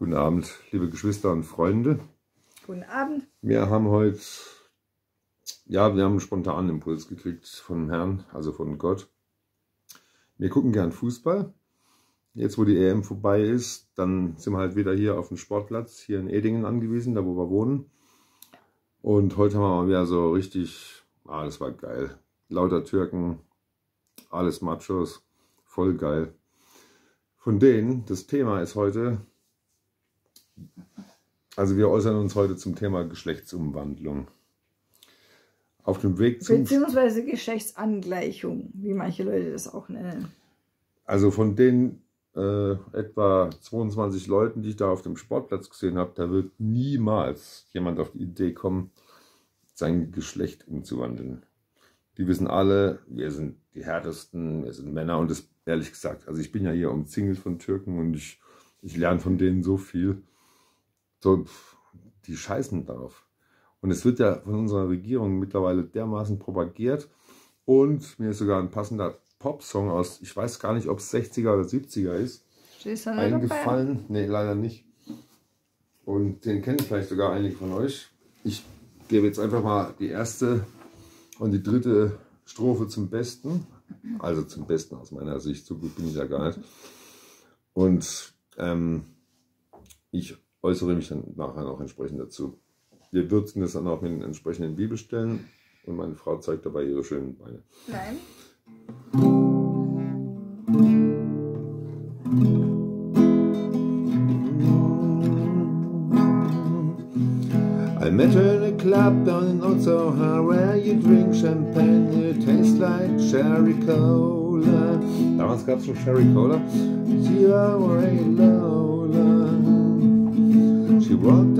Guten Abend, liebe Geschwister und Freunde. Guten Abend. Wir haben heute, ja, wir haben einen spontanen Impuls gekriegt vom Herrn, also von Gott. Wir gucken gern Fußball. Jetzt, wo die EM vorbei ist, dann sind wir halt wieder hier auf dem Sportplatz, hier in Edingen angewiesen, da wo wir wohnen. Und heute haben wir mal wieder so richtig, ah, das war geil. Lauter Türken, alles Machos, voll geil. Von denen, das Thema ist heute also wir äußern uns heute zum Thema Geschlechtsumwandlung. Auf dem Weg zum... Beziehungsweise Geschlechtsangleichung, wie manche Leute das auch nennen. Also von den äh, etwa 22 Leuten, die ich da auf dem Sportplatz gesehen habe, da wird niemals jemand auf die Idee kommen, sein Geschlecht umzuwandeln. Die wissen alle, wir sind die härtesten, wir sind Männer und das ehrlich gesagt, also ich bin ja hier umzingelt von Türken und ich, ich lerne von denen so viel. So, die scheißen darauf. Und es wird ja von unserer Regierung mittlerweile dermaßen propagiert. Und mir ist sogar ein passender Popsong aus, ich weiß gar nicht, ob es 60er oder 70er ist, eingefallen. Nee, leider nicht. Und den kennen vielleicht sogar einige von euch. Ich gebe jetzt einfach mal die erste und die dritte Strophe zum Besten. Also zum Besten aus meiner Sicht. So gut bin ich ja gar nicht. Und ähm, ich äußere mich dann nachher noch entsprechend dazu. Wir würzen das dann auch mit den entsprechenden Bibelstellen und meine Frau zeigt dabei ihre schönen Beine. Nein. I met her in a club down in Soho where you drink champagne, it tastes like cherry cola. Damals gab es schon Cherry Cola. See you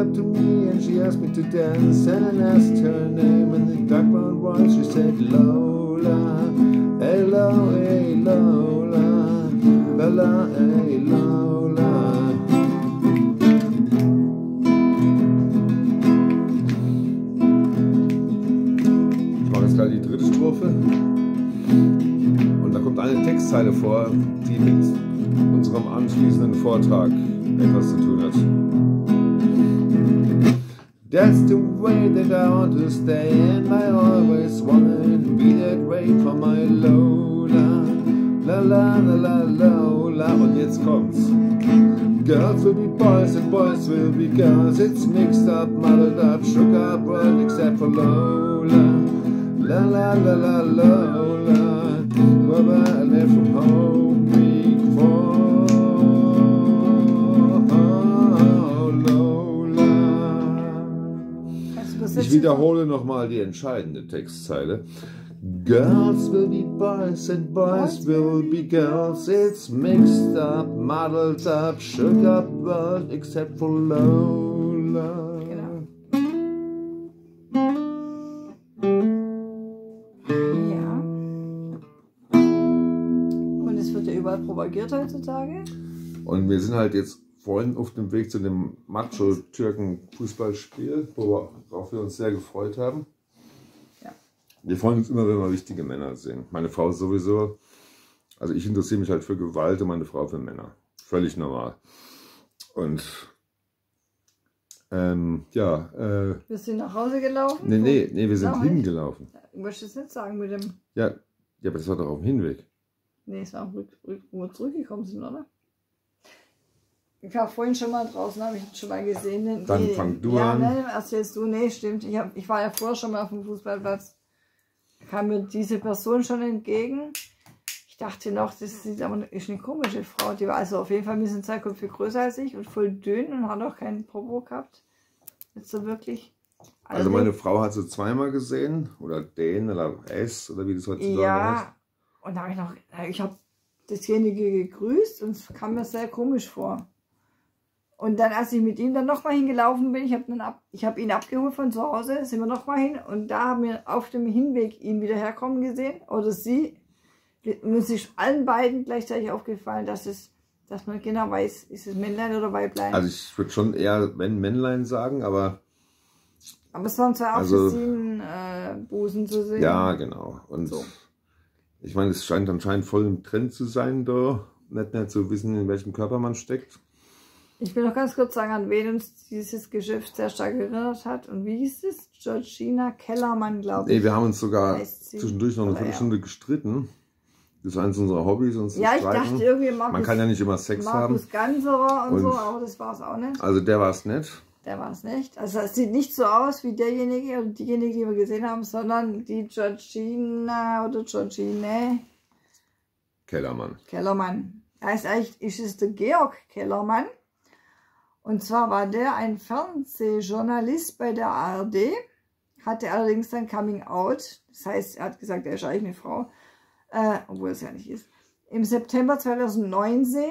up to me and she asked me to dance. And I asked her name and the dark brown voice she said Lola, hello, hey Lola, Lola, hey Lola. Ich mache jetzt gleich die dritte Strophe? Und da kommt eine Textzeile vor, die mit unserem anschließenden Vortrag etwas zu tun That's the way that I want to stay And I always wanna be that way for my Lola. La la la la Lola. Und jetzt kommt's Girls will be boys and boys will be girls. It's mixed up, muddled up, shook up world except for Lola. La la la la Lola. Whoever I left from home wiederhole nochmal die entscheidende Textzeile. Girls will be boys and boys will be girls. It's mixed up, muddled up, shook up world except for Lola. Genau. Ja. Und es wird ja überall propagiert heutzutage. Und wir sind halt jetzt vorhin auf dem Weg zu dem Macho-Türken-Fußballspiel, worauf wir uns sehr gefreut haben. Ja. Wir freuen uns immer, wenn wir wichtige Männer sehen. Meine Frau sowieso. Also ich interessiere mich halt für Gewalt und meine Frau für Männer. Völlig normal. Und ähm, ja. Äh, wir sind nach Hause gelaufen? Nee, nee, nee, wir sind Nein. hingelaufen. Du möchtest nicht sagen mit dem. Ja, ja, aber das war doch auf dem Hinweg. Nee, es war auch, wo wir zurückgekommen sind, oder? Ich war vorhin schon mal draußen, habe ich schon mal gesehen. Dann die, fang du ja, an. Ja, ne, erzählst du, nee, stimmt. Ich, hab, ich war ja vorher schon mal auf dem Fußballplatz. Kam mir diese Person schon entgegen. Ich dachte noch, das ist aber ist eine komische Frau. Die war also auf jeden Fall ein bisschen zwei Köpfe größer als ich und voll dünn und hat auch keinen Popo gehabt. Nicht so wirklich. Also, also meine Frau hat sie zweimal gesehen. Oder den oder S oder wie das heutzutage ja, heißt. Ja, und da habe ich noch, ich habe dasjenige gegrüßt und es kam mir sehr komisch vor. Und dann, als ich mit ihm dann nochmal hingelaufen bin, ich habe hab ihn abgeholt von zu Hause, sind wir nochmal hin und da haben wir auf dem Hinweg ihn wieder herkommen gesehen oder sie. Und es ist allen beiden gleichzeitig aufgefallen, dass es, dass man genau weiß, ist es Männlein oder Weiblein. Also ich würde schon eher wenn Männlein sagen, aber. Aber es waren zwei also, äh, Busen zu sehen. Ja, genau. Und so. ich meine, es scheint anscheinend voll im Trend zu sein, da nicht mehr zu wissen, in welchem Körper man steckt. Ich will noch ganz kurz sagen, an wen uns dieses Geschäft sehr stark erinnert hat. Und wie hieß es? Georgina Kellermann, glaube ich. Nee, wir haben uns sogar zwischendurch noch eine ja. Viertelstunde gestritten. Das ist eines unserer Hobbys, uns Ja, ich streiten. dachte irgendwie Markus, Man kann ja nicht immer Sex haben. Markus Ganserer und, Und- so, aber das war es auch nicht. Also der war es nicht. Der war es nicht. Also es sieht nicht so aus wie derjenige oder diejenige, die wir gesehen haben, sondern die Georgina oder Georgine Kellermann. Kellermann. Heißt eigentlich, ist es der Georg Kellermann. Und zwar war der ein Fernsehjournalist bei der ARD, hatte allerdings sein Coming Out. Das heißt, er hat gesagt, er ist eigentlich eine Frau, äh, obwohl es ja nicht ist. Im September 2019,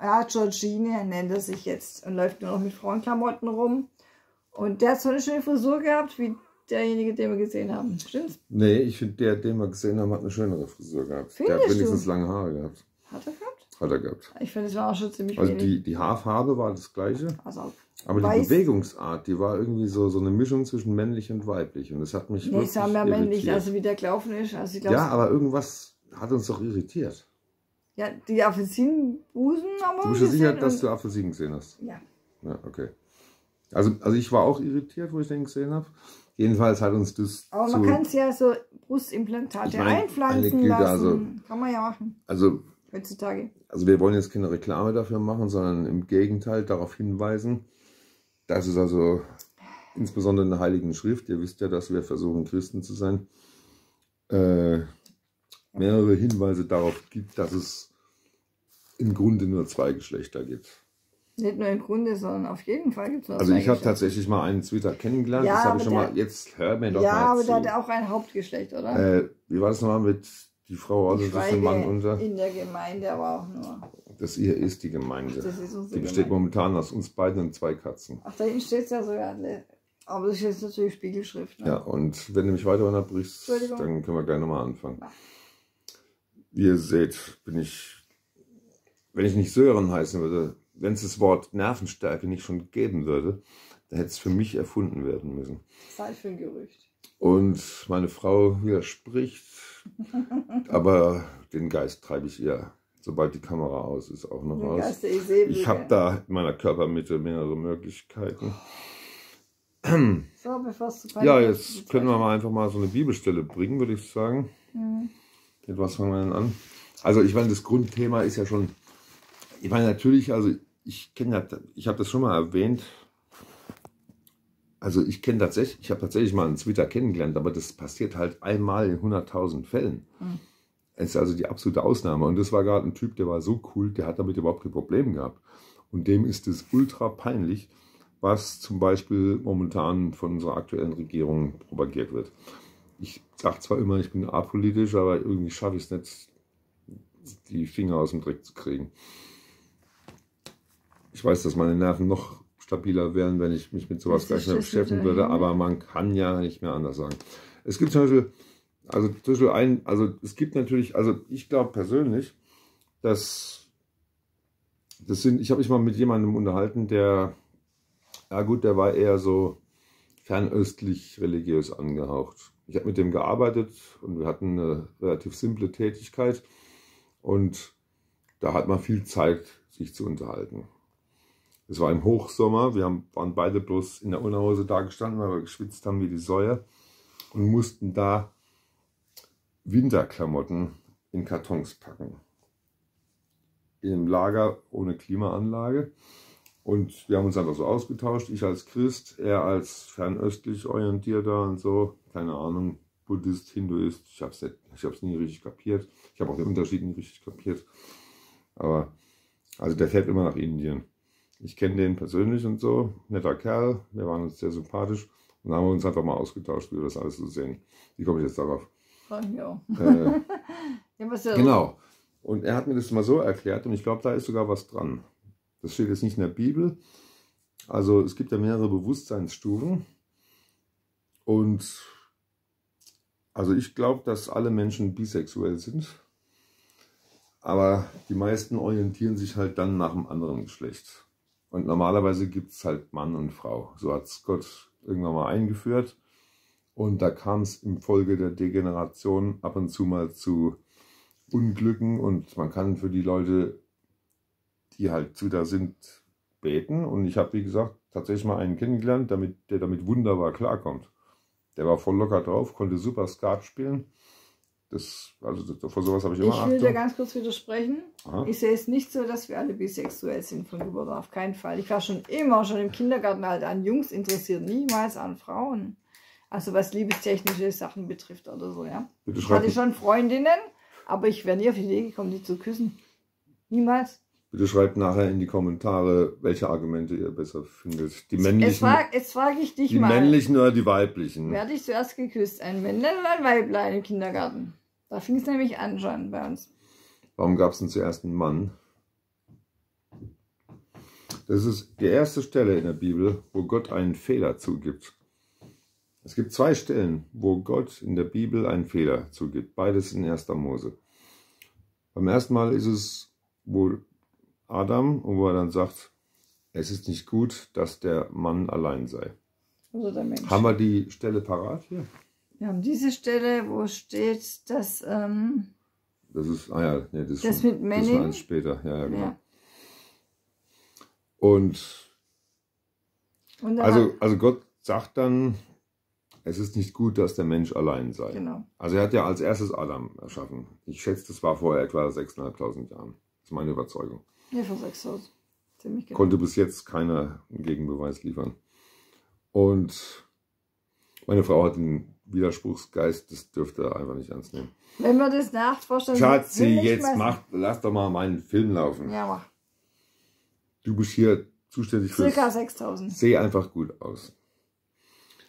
ja, Georgine nennt er sich jetzt und läuft nur noch mit Frauenklamotten rum. Und der hat so eine schöne Frisur gehabt, wie derjenige, den wir gesehen haben. Stimmt's? Nee, ich finde, der, den wir gesehen haben, hat eine schönere Frisur gehabt. der hat Findest wenigstens du? lange Haare gehabt. Hat er gehabt? Hat er gehabt. Ich finde, es war auch schon ziemlich Also wenig. die, die Haarfarbe war das gleiche, Also, aber Weiß. die Bewegungsart, die war irgendwie so, so eine Mischung zwischen männlich und weiblich. Und das hat mich nee, wirklich es war mehr männlich, also wie der gelaufen ist. Also ich glaube, ja, aber irgendwas hat uns doch irritiert. ja, die Apfelsinenbusen haben wir Du bist ja sicher, dass du Apfelsinen gesehen hast. Ja, Ja, okay. Also, also ich war auch irritiert, wo ich den gesehen habe. Jedenfalls hat uns das aber man kann es ja so Brustimplantate Ich eine einpflanzen Güte, lassen. also- kann man ja machen, also, heutzutage. also wir wollen jetzt keine Reklame dafür machen, sondern im Gegenteil darauf hinweisen, dass es also insbesondere in der Heiligen Schrift, ihr wisst ja, dass wir versuchen, Christen zu sein, äh, mehrere Hinweise darauf gibt, dass es im Grunde nur zwei Geschlechter gibt. Nicht nur im Grunde, sondern auf jeden Fall gibt es noch Also ich habe tatsächlich mal einen Twitter kennengelernt, Ja, das habe ich schon der- mal, jetzt hör mir doch Ja, mal aber zu. der hatte auch ein Hauptgeschlecht, oder? Äh, wie war das nochmal mit die Frau die ordnet sich den Mann unter? in der Gemeinde, aber auch nur. Das ihr ist die Gemeinde. Das ist Die besteht Gemeinde. momentan aus uns beiden und zwei Katzen. Ach, da hinten steht es ja sogar. ne? Aber das ist jetzt natürlich Spiegelschrift. Ne? Ja, und wenn du mich weiter unterbrichst, dann können wir gleich nochmal anfangen. Ja. Wie ihr seht, bin ich, wenn ich nicht Sören heißen würde, wenn es das Wort Nervenstärke nicht schon geben würde, dann hätte es für mich erfunden werden müssen. Zeit für ein Gerücht. Und meine Frau widerspricht, aber den Geist treibe ich ihr, sobald die Kamera aus ist, auch noch aus. Geist der Iseblüte. Ich habe da in meiner Körpermitte mehrere Möglichkeiten. So, bevor es zu Ja, jetzt können wir mal einfach mal so eine Bibelstelle bringen, würde ich sagen. Mhm. Mit was fangen wir denn an? Also ich meine, das Grundthema ist ja schon, ich meine natürlich, also ich kenne ja, ich habe das schon mal erwähnt, also ich kenne tatsächlich, ich habe tatsächlich mal einen Twitter kennengelernt, aber das passiert halt einmal in 100.000 Fällen. Mhm. Es ist also die absolute Ausnahme. Und das war gerade ein Typ, der war so cool, der hat damit überhaupt kein Problem gehabt. Und dem ist es ultra peinlich, was zum Beispiel momentan von unserer aktuellen Regierung propagiert wird. Ich sage zwar immer, ich bin apolitisch, aber irgendwie schaffe ich es nicht, die Finger aus dem Dreck zu kriegen. Ich weiß, dass meine Nerven noch stabiler wären, wenn ich mich mit sowas gleich mehr beschäftigen würde, aber man kann ja nicht mehr anders sagen. Es gibt zum Beispiel, also zum Beispiel ein, also es gibt natürlich, also ich glaube persönlich, dass das sind, ich habe mich mal mit jemandem unterhalten, der, ja gut, der war eher so fernöstlich religiös angehaucht. Ich habe mit dem gearbeitet und wir hatten eine relativ simple Tätigkeit und da hat man viel Zeit, sich zu unterhalten. Es war im Hochsommer, wir haben, waren beide bloß in der Unterhose da gestanden, weil wir geschwitzt haben wie die Säue und mussten da Winterklamotten in Kartons packen. Einem Lager ohne Klimaanlage. Und wir haben uns einfach so ausgetauscht. Ich als Christ, er als fernöstlich orientierter und so. Keine Ahnung, Buddhist, Hinduist. Ich habe es nie richtig kapiert. Ich habe auch den Unterschied nie richtig kapiert. Aber, also der fährt immer nach Indien. Ich kenne den persönlich und so. Netter Kerl. Wir waren uns sehr sympathisch. Und haben wir uns einfach mal ausgetauscht, wie wir das alles so sehen. Wie komme ich jetzt darauf? Ich auch. Äh, Ja, Genau. Und er hat mir das mal so erklärt und ich glaube, da ist sogar was dran. Das steht jetzt nicht in der Bibel. Also es gibt ja mehrere Bewusstseinsstufen. Und also ich glaube, dass alle Menschen bisexuell sind. Aber die meisten orientieren sich halt dann nach einem anderen Geschlecht. Und normalerweise gibt es halt Mann und Frau. So hat es Gott irgendwann mal eingeführt. Und da kam es im Folge der Degeneration ab und zu mal zu Unglücken. Und man kann für die Leute, die halt zu da sind, beten und ich habe, wie gesagt, tatsächlich mal einen kennengelernt, damit, der damit wunderbar klarkommt. Der war voll locker drauf, konnte super Skat spielen. Das, also vor sowas habe ich immer Ich will Achtung. dir ganz kurz widersprechen. Aha. Ich sehe es nicht so, dass wir alle bisexuell sind von Geburt. Auf keinen Fall. Ich war schon immer, schon im Kindergarten halt an Jungs interessiert, niemals an Frauen. Also was liebestechnische Sachen betrifft oder so, ja. Bitte Ich hatte schon Freundinnen, aber ich wäre nie auf die Idee gekommen, die zu küssen. Niemals. Bitte schreibt nachher in die Kommentare, welche Argumente ihr besser findet. Die Jetzt männlichen, frage jetzt frag ich dich die mal. männlichen oder die weiblichen. Wer hat dich zuerst geküsst? Ein Männlein oder ein Weiblein im Kindergarten? Da fing es nämlich an schon bei uns. Warum gab es denn zuerst einen Mann? Das ist die erste Stelle in der Bibel, wo Gott einen Fehler zugibt. Es gibt zwei Stellen, wo Gott in der Bibel einen Fehler zugibt. Beides in 1. Mose. Beim ersten Mal ist es, wo Adam, und wo er dann sagt, es ist nicht gut, dass der Mann allein sei. Oder der Mensch. Haben wir die Stelle parat hier? Wir haben diese Stelle, wo steht, dass. Ähm, Das ist, ah ja, nee, das Das schon, mit das war eins später. Ja, ja, genau. ja. Und Und Also, also Gott sagt dann, es ist nicht gut, dass der Mensch allein sei. Genau. Also er hat ja als erstes Adam erschaffen. Ich schätze, das war vor etwa 6.500 Jahren. Das ist meine Überzeugung. Ja, vor 6000. Ziemlich genau. Konnte bis jetzt keiner einen Gegenbeweis liefern. Und meine Frau hat einen Widerspruchsgeist, das dürfte er einfach nicht ernst nehmen. Wenn wir das nachforschen, Schatzi, jetzt mal- mach, lass doch mal meinen Film laufen. Ja, mach. Du bist hier zuständig für Circa 6000. Seh einfach gut aus.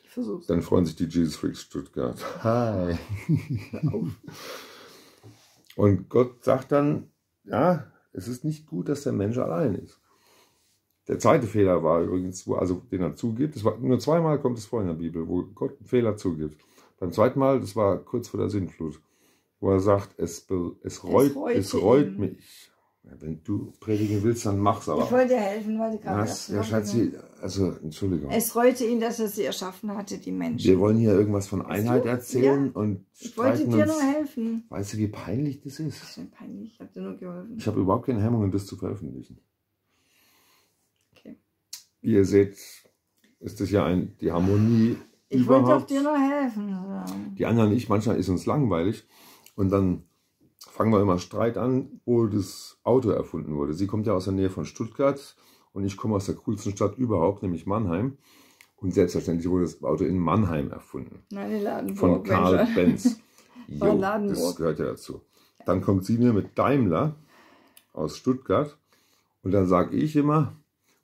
Ich versuch's. Dann freuen sich die Jesus Freaks Stuttgart. Hi. Und Gott sagt dann, ja, es ist nicht gut, dass der Mensch allein ist. Der zweite Fehler war übrigens, wo, also den er zugibt, das war, nur zweimal kommt es vor in der Bibel, wo Gott einen Fehler zugibt. Beim zweiten Mal, das war kurz vor der Sintflut, wo er sagt, es, es, reut, es reut mich. Ja, wenn du predigen willst, dann mach's aber. Ich wollte dir helfen, weil du gerade Ja. Schatzi, also, Entschuldigung. Es reute ihn, dass er sie erschaffen hatte, die Menschen. Wir wollen hier irgendwas von Einheit erzählen und Ich wollte dir uns. nur helfen. Weißt du, wie peinlich das Das ist? ist schon peinlich. Ich habe dir nur geholfen. Ich habe überhaupt keine Hemmungen, das zu veröffentlichen. Okay. Wie ihr seht, ist das ja ein, die Harmonie Ich wollte auch überhaupt. dir nur helfen. Also. Die anderen nicht, manchmal ist uns langweilig und dann fangen wir immer Streit an, wo das Auto erfunden wurde. Sie kommt ja aus der Nähe von Stuttgart und ich komme aus der coolsten Stadt überhaupt, nämlich Mannheim. Und selbstverständlich wurde das Auto in Mannheim erfunden. Nein, Ladenburg. von Karl. Benz. Von Jo, das gehört ja dazu. Dann kommt sie mir mit Daimler aus Stuttgart und dann sage ich immer,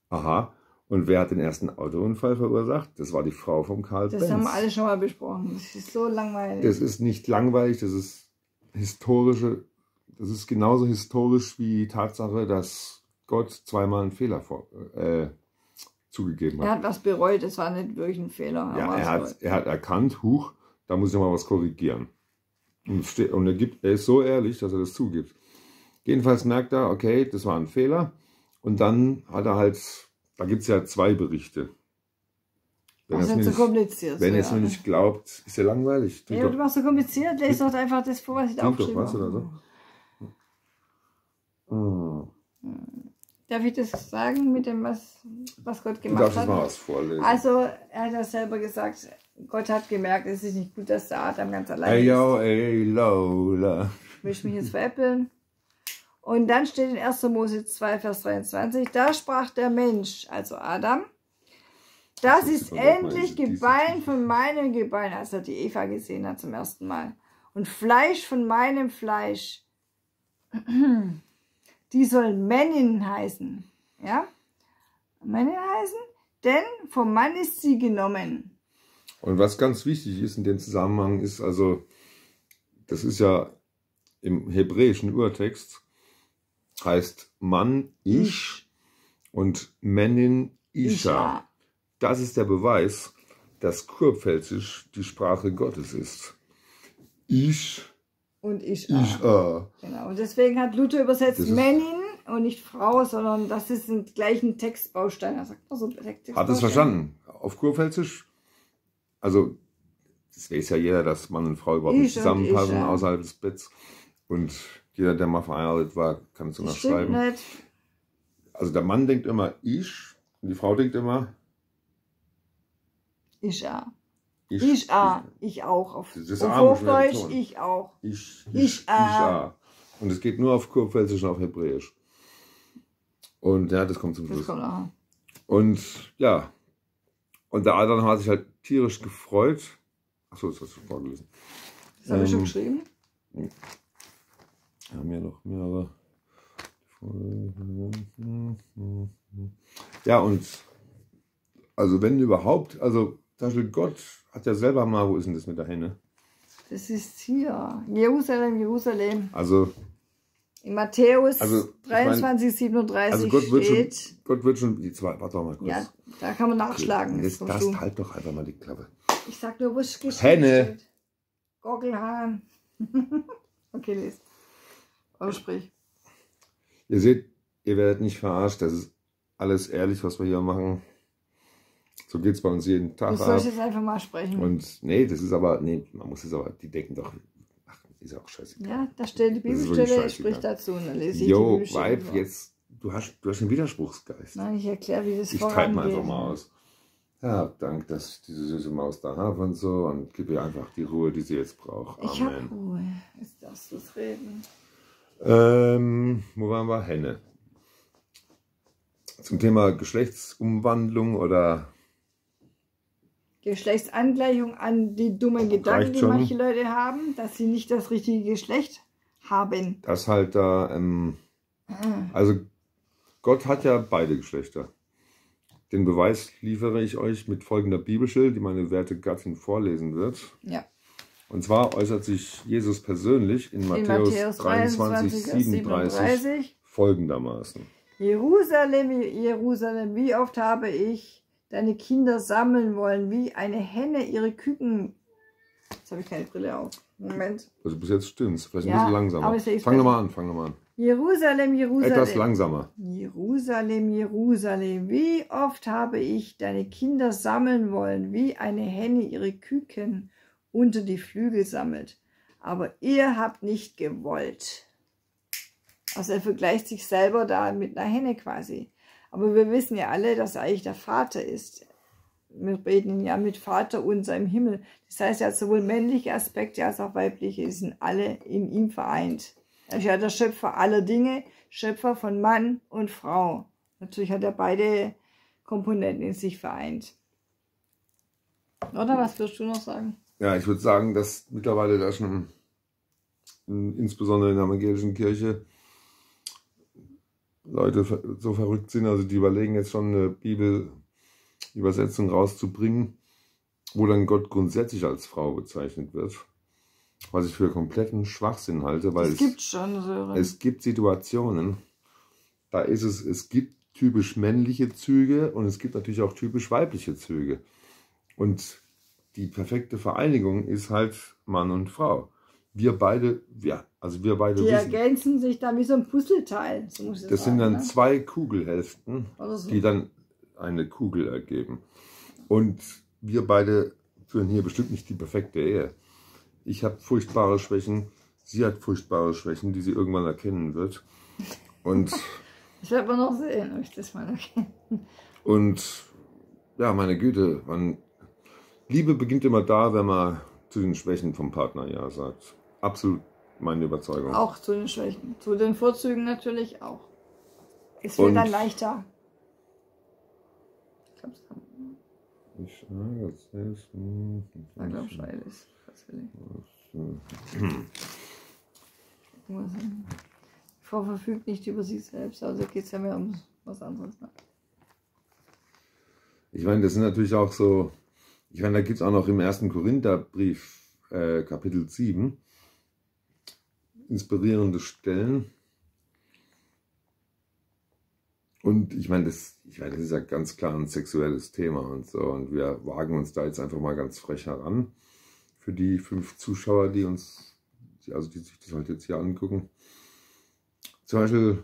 aha, und wer hat den ersten Autounfall verursacht? Das war die Frau vom Karl Das Benz. haben wir alle schon mal besprochen. Das ist so langweilig. das ist nicht langweilig, das ist historische, das ist genauso historisch wie die Tatsache, dass Gott zweimal einen Fehler vor, äh, zugegeben er hat. hat was bereut. Das war nicht wirklich ein Fehler. Ja, er es hat, er hat erkannt, huch, da muss ich mal was korrigieren. Und, es und er, gibt, er ist so ehrlich, dass er das zugibt. Jedenfalls merkt er, okay, das war ein Fehler. Und dann hat er halt, da gibt es ja zwei Berichte. Wenn Das er ist es nicht so nicht, kompliziert. wenn er es mir ja. nicht glaubt, ist ja langweilig. Ja, doch- du machst so kompliziert. Lest doch einfach das vor, was ich da doch aufgeschrieben was oder so. habe. Hm. Darf ich das sagen mit dem, was, was Gott gemacht jetzt hat? mal was vorlesen. Also, er hat ja selber gesagt, Gott hat gemerkt, es ist nicht gut, dass der Adam ganz allein Ey, ist. yo, ey, Lola. Ich möchte mich jetzt veräppeln. Und dann steht in 1. Mose 2, Vers 23, da sprach der Mensch, also Adam, das Das ist endlich Gebein von meinem Gebein, als er die Eva gesehen hat zum ersten Mal. Und Fleisch von meinem Fleisch. Die soll Männin heißen. Ja? Männin heißen? Denn vom Mann ist sie genommen. Und was ganz wichtig ist in dem Zusammenhang ist also, das ist ja im hebräischen Urtext, heißt Mann ich und Männin Isha. Das ist der Beweis, dass Kurpfälzisch die Sprache Gottes ist. Ich, Und ich. Isha. Genau, und deswegen hat Luther übersetzt Männin und nicht Frau, sondern das ist ein gleichen Textbaustein. Er sagt so Textbaustein. Hat es verstanden? Auf Kurpfälzisch? Also, das weiß ja jeder, dass Mann und Frau überhaupt nicht Ich und zusammenpassen außerhalb des Betts. Und jeder, der mal verheiratet war, kann es unterschreiben. stimmt nicht. also der Mann denkt immer ich und die Frau denkt immer Ich ja. Ich. Ich, ah, ich auch. Auf, Das auf ne, Hochdeutsch, ich auch. Ich, Ich, ich, ich, ah. Und es geht nur auf Kurpfälzisch und auf Hebräisch. Und ja, das kommt zum Das Schluss. kommt auch. Und ja, und der Adam hat sich halt tierisch gefreut. Achso, das hast du vorgelesen. Das habe ich schon Ähm, geschrieben. Wir haben ja noch mehrere. Ja, und also wenn überhaupt, also zum Beispiel Gott hat ja selber mal, wo ist denn das mit der Henne? Das ist hier. Jerusalem, Jerusalem. Also In Matthäus Also, ich mein, 23, 37 Also Gott wird schon. Gott wird schon, die zwei, warte mal kurz. Ja, da kann man nachschlagen. Jetzt Das das halt doch einfach mal die Klappe. Ich sag nur, wo es geschrieben Henne. steht. Gockelhahn. okay, les. Aber sprich. Ihr seht, ihr werdet nicht verarscht, das ist alles ehrlich, was wir hier machen. So geht es bei uns jeden Tag ab. sollst jetzt einfach mal sprechen. Und nee, das ist aber, nee, man muss es aber, die denken doch, ach, ist ja auch scheiße. ja, da steht die Das Bibelstelle, ich sprich scheißegal. dazu. Und dann lese ich die Jo, Bibelstelle Weib, vor. jetzt, du hast, du hast einen Widerspruchsgeist. Nein, ich erkläre, wie das Ich treibe vorangeht. mal einfach mal aus. Ja, dank, dass ich diese süße Maus da habe und so und gib ihr einfach die Ruhe, die sie jetzt braucht. Ich habe Amen. Ruhe. Jetzt darfst du es reden. Ähm, wo waren wir? Henne. Zum Thema Geschlechtsumwandlung oder Geschlechtsangleichung an die dummen Gedanken, die manche Leute haben, dass sie nicht das richtige Geschlecht haben. das halt da, ähm, also Gott hat ja beide Geschlechter. Den Beweis liefere ich euch mit folgender Bibelschild, die meine werte Gattin vorlesen wird. Ja. Und zwar äußert sich Jesus persönlich in In Matthäus, Matthäus 23, 23, 37 37. folgendermaßen. Jerusalem, Jerusalem, wie oft habe ich deine Kinder sammeln wollen, wie eine Henne ihre Küken. Jetzt habe ich keine Brille auf. Moment. Also bis jetzt stimmt's, vielleicht ein Ja, bisschen langsamer. aber es ist Fang nochmal an, fang nochmal an. Jerusalem, Jerusalem. Etwas langsamer. Jerusalem, Jerusalem, wie oft habe ich deine Kinder sammeln wollen, wie eine Henne ihre Küken unter die Flügel sammelt. Aber ihr habt nicht gewollt. Also er vergleicht sich selber da mit einer Henne quasi. Aber wir wissen ja alle, dass er eigentlich der Vater ist. Wir reden ja mit Vater unser im Himmel. Das heißt, er hat sowohl männliche Aspekte als auch weibliche, sind alle in ihm vereint. Er ist ja der Schöpfer aller Dinge, Schöpfer von Mann und Frau. Natürlich hat er beide Komponenten in sich vereint. Oder was würdest du noch sagen? Ja, ich würde sagen, dass mittlerweile da schon, in, insbesondere in der evangelischen Kirche, Leute so verrückt sind, also die überlegen jetzt schon eine Bibelübersetzung rauszubringen, wo dann Gott grundsätzlich als Frau bezeichnet wird. Was ich für kompletten Schwachsinn halte, weil Es es, gibt schon Sören. es gibt Situationen, da ist es, es gibt typisch männliche Züge und es gibt natürlich auch typisch weibliche Züge. Und die perfekte Vereinigung ist halt Mann und Frau. Wir beide, ja, also wir beide Die wissen, ergänzen sich dann wie so ein Puzzleteil. So ich das sind sagen, dann ne? zwei Kugelhälften, so. die dann eine Kugel ergeben. Und wir beide führen hier bestimmt nicht die perfekte Ehe. Ich habe furchtbare Schwächen, sie hat furchtbare Schwächen, die sie irgendwann erkennen wird. Und, Das wird man noch sehen, ob ich das mal erkenne. und ja, meine Güte, man, Liebe beginnt immer da, wenn man zu den Schwächen vom Partner Ja sagt. Absolut meine Überzeugung. Auch zu den Schwächen. Zu den Vorzügen natürlich auch. Es wird dann leichter. Ich glaube, es Ich sage, das ist, glaube ich, muss sagen, Die Frau verfügt nicht über sich selbst, also geht es ja mehr um was anderes. Ne? Ich meine, das sind natürlich auch so, ich meine, da gibt es auch noch im ersten Korintherbrief, äh, Kapitel 7, inspirierende Stellen. Und ich meine, das, ich meine, das ist ja ganz klar ein sexuelles Thema und so. Und wir wagen uns da jetzt einfach mal ganz frech heran. Für die fünf Zuschauer, die uns, also die sich das heute jetzt hier angucken. Zum Beispiel,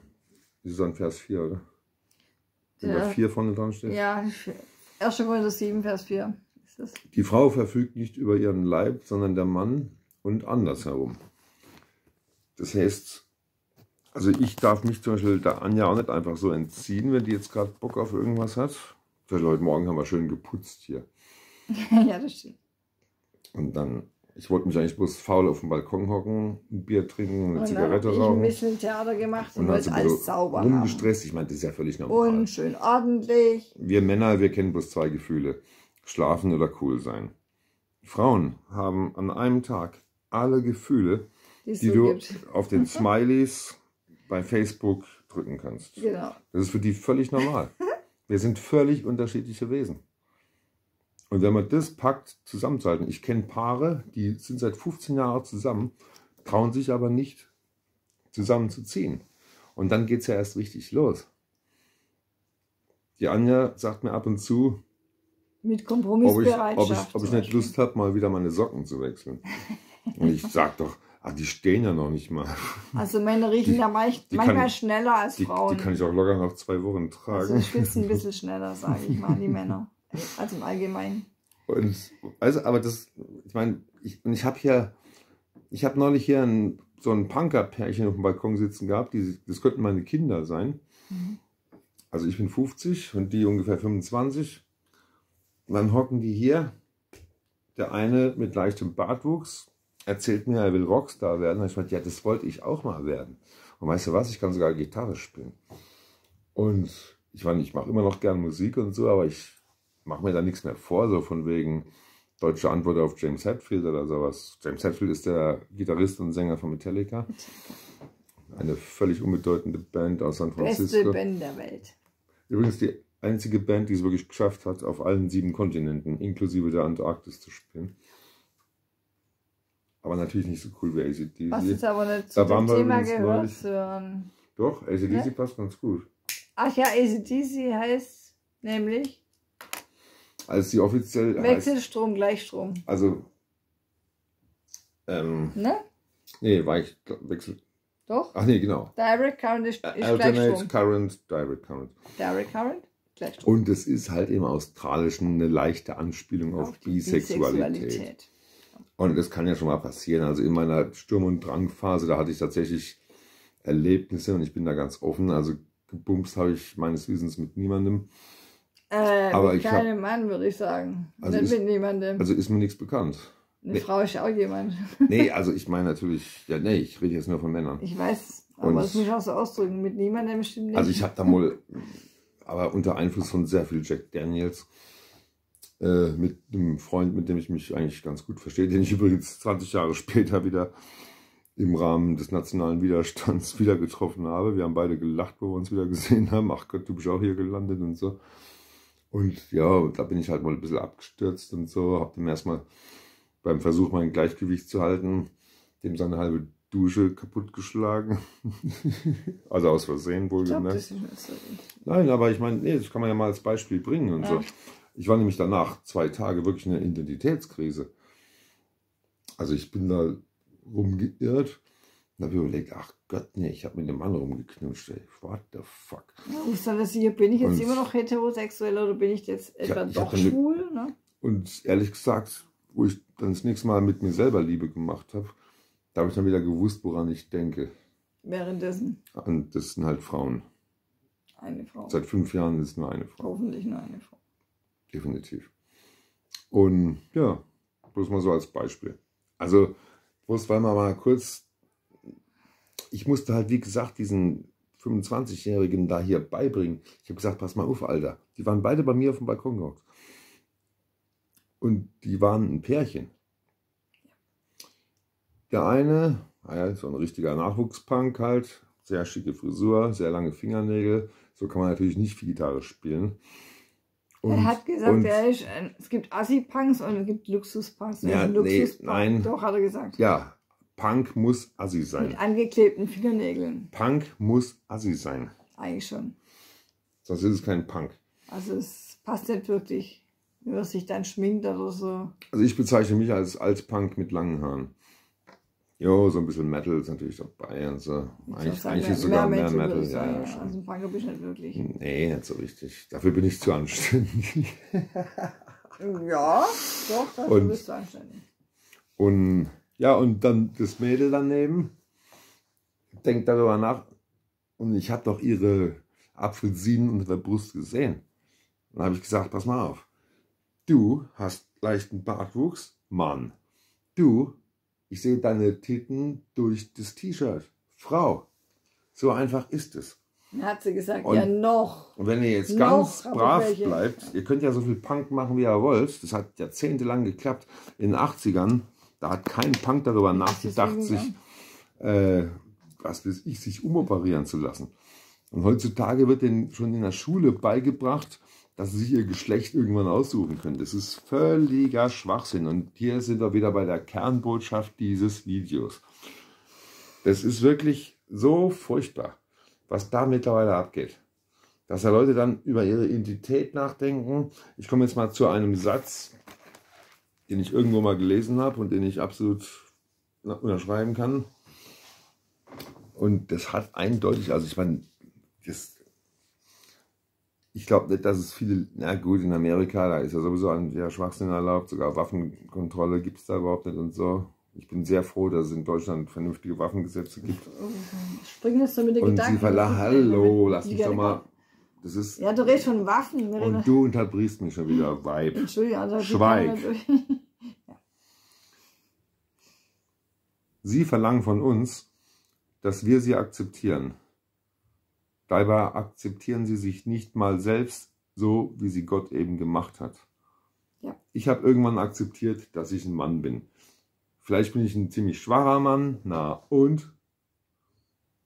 das ist an Vers 4, oder? Wenn da Ja. 4 vorne dran steht. Ja, 1. Korinther 7, Vers 4 ist das. Die Frau verfügt nicht über ihren Leib, sondern der Mann und andersherum. Das heißt, Also ich darf mich zum Beispiel der Anja auch nicht einfach so entziehen, wenn die jetzt gerade Bock auf irgendwas hat. Zum Beispiel heute Morgen haben wir schön geputzt hier. ja, das stimmt. Und dann, ich wollte mich eigentlich bloß faul auf dem Balkon hocken, ein Bier trinken, eine Und Zigarette dann hab ich ein rauchen. bisschen Theater gemacht und, Und wollte alles sauber haben. rumgestresst. Ich meine, das ist ja völlig normal. Und schön ordentlich. Wir Männer, wir kennen bloß zwei Gefühle. Schlafen oder cool sein. Frauen haben an einem Tag alle Gefühle, Die die so du gibt. auf den Smileys bei Facebook drücken kannst. Genau. Das ist für die völlig normal. Wir sind völlig unterschiedliche Wesen. Und wenn man das packt, zusammenzuhalten, ich kenne Paare, die sind seit 15 Jahren zusammen, trauen sich aber nicht zusammenzuziehen. Und dann geht es ja erst richtig los. Die Anja sagt mir ab und zu, Mit ob ich, Kompromissbereitschaft. ob ich, ob ich nicht. Lust habe, mal wieder meine Socken zu wechseln. Und ich sag doch, ah, die stehen ja noch nicht mal. Also Männer riechen Die- ja manchmal kann- schneller als Die, Frauen. die kann ich auch locker noch zwei Wochen also tragen. die schwitzen ein bisschen schneller, sage ich mal, die Männer. Also im Allgemeinen. Und also, aber das, ich meine, ich, und ich habe hier, ich habe neulich hier ein, so ein Punker-Pärchen auf dem Balkon sitzen gehabt, die, das könnten meine Kinder sein. Mhm. Also ich bin 50 und die ungefähr 25. Und dann hocken die hier, der eine mit leichtem Bartwuchs, erzählt mir, er will Rockstar werden. Und ich meinte, ja, das wollte ich auch mal werden. Und weißt du was, ich kann sogar Gitarre spielen. Und ich meine, ich mache immer noch gern Musik und so, aber ich mache mir da nichts mehr vor, so von wegen deutsche Antwort auf James Hetfield oder sowas. James Hetfield ist der Gitarrist und Sänger von Metallica. Eine völlig unbedeutende Band aus San Beste Francisco. Band der Welt. Übrigens die einzige Band, die es wirklich geschafft hat, auf allen sieben Kontinenten, inklusive der Antarktis, zu spielen. Aber natürlich nicht so cool wie Was jetzt ACDC. aber nicht zu dem Thema gehört, neulich. sondern... Doch, ACDC Ja? passt ganz gut. Ach ja, ACDC heißt nämlich Als die offiziell heißt, Wechselstrom, Gleichstrom. also, ähm, Ne? nee, Weich, Wechsel, Doch? ach nee, genau. Direct Current ist, ist Alternate Gleichstrom. Current, Direct Current. Direct Current, Gleichstrom. Und es ist halt im Australischen eine leichte Anspielung auf, die Bisexualität. Und das kann ja schon mal passieren. Also in meiner Sturm- und Drangphase, da hatte ich tatsächlich Erlebnisse und ich bin da ganz offen. Also gebumst habe ich meines Wissens mit niemandem. Äh, Aber mit ich hab- keinem Mann, würde ich sagen. Also Nicht ist- mit niemandem. Also ist mir nichts bekannt. Eine nee. Frau ist ja auch jemand. Nee, also ich meine natürlich, ja nee, ich rede jetzt nur von Männern. Ich weiß, aber das muss ich auch so ausdrücken. Mit niemandem bestimmt nicht. Also ich habe da mal, aber unter Einfluss von sehr viel Jack Daniels, äh, mit einem Freund, mit dem ich mich eigentlich ganz gut verstehe, den ich übrigens 20 Jahre später wieder im Rahmen des nationalen Widerstands wieder getroffen habe. Wir haben beide gelacht, wo wir uns wieder gesehen haben. Ach Gott, du bist auch hier gelandet und so. Und ja, da bin ich halt mal ein bisschen abgestürzt und so, habe dem erstmal beim Versuch, mein Gleichgewicht zu halten, dem seine halbe Dusche kaputtgeschlagen. also aus Versehen wohlgemerkt. Nein, aber ich meine, nee, das kann man ja mal als Beispiel bringen und Ja. so. Ich war nämlich danach zwei Tage wirklich in einer Identitätskrise. Also ich bin da rumgeirrt und habe überlegt, ach Gott, nee, ich habe mit dem Mann rumgeknutscht. Ey. What the fuck? Dann das hier? Bin ich jetzt Und- immer noch heterosexuell oder bin ich jetzt etwa ich doch schwul? Ne? Und ehrlich gesagt, wo ich dann das nächste Mal mit mir selber Liebe gemacht habe, da habe ich dann wieder gewusst, woran ich denke. Währenddessen Und das sind halt Frauen. eine Frau. Seit fünf Jahren ist es nur eine Frau. Hoffentlich nur eine Frau. Definitiv. Und ja, bloß mal so als Beispiel. Also, bloß weil man mal kurz, ich musste halt, wie gesagt, diesen 25-Jährigen da hier beibringen. Ich habe gesagt, pass mal auf, Alter. Die waren beide bei mir auf dem Balkon gehockt. Und die waren ein Pärchen. Der eine, naja, so ein richtiger Nachwuchspunk halt, sehr schicke Frisur, sehr lange Fingernägel. So kann man natürlich nicht viel Gitarre spielen. Er hat gesagt, und- er ist ein, es gibt Assi-Punks und es gibt Luxus-Punks. Ja, Ein nee, Luxus-Punk. nein. Doch, hat er gesagt. Ja, Punk muss Assi sein. Mit angeklebten Fingernägeln. Punk muss Assi sein. Eigentlich schon. Sonst ist es kein Punk. Also es passt nicht wirklich, wenn man sich dann schminkt oder so. Also ich bezeichne mich als Altpunk mit langen Haaren. Jo, so ein bisschen Metal ist natürlich dabei und so. Ich Eigentlich, eigentlich mehr- ist sogar mehr Metal, Metal. ich Ja, ja, schon. Also Punker bist nicht wirklich. Nee, nicht so richtig. Dafür bin ich zu anständig. Ja, doch, dafür Und- bist du anständig. Und ja, und dann das Mädel daneben denkt darüber nach, Und ich habe doch ihre Apfelsinen unter der Brust gesehen. Dann habe ich gesagt, pass mal auf. Du hast leichten Bartwuchs, Mann. Du, ich sehe deine Titten durch das T-Shirt, Frau. So einfach ist es. Dann hat sie gesagt, Und- ja noch. Und wenn ihr jetzt Noch ganz brav welche. bleibt, ihr könnt ja so viel Punk machen, wie ihr wollt. Das hat jahrzehntelang geklappt. In den 80ern, da hat kein Punk darüber nachgedacht, sich, äh, was weiß ich, sich umoperieren zu lassen. Und heutzutage wird denen schon in der Schule beigebracht, dass sie sich ihr Geschlecht irgendwann aussuchen können. Das ist völliger Schwachsinn. Und hier sind wir wieder bei der Kernbotschaft dieses Videos. Das ist wirklich so furchtbar, was da mittlerweile abgeht. Dass da Leute dann über ihre Identität nachdenken. Ich komme jetzt mal zu einem Satz, den ich irgendwo mal gelesen habe und den ich absolut unterschreiben kann. Und das hat eindeutig, also ich meine, das, ich glaube nicht, dass es viele, na gut, in Amerika, da ist ja sowieso ein der Schwachsinn erlaubt, sogar Waffenkontrolle gibt es da überhaupt nicht und so. Ich bin sehr froh, dass es in Deutschland vernünftige Waffengesetze gibt. Spring jetzt so mit den Und Gedanken. sie verla, hallo, lass mich doch mal. Das ist, Ja, du redest von Waffen. Und du unterbrichst mich schon wieder, Weib. Entschuldigung, also Schweig. Sie verlangen von uns, dass wir sie akzeptieren. Dabei akzeptieren sie sich nicht mal selbst so, wie sie Gott eben gemacht hat. Ja. Ich habe irgendwann akzeptiert, dass ich ein Mann bin. Vielleicht bin ich ein ziemlich schwacher Mann, na und?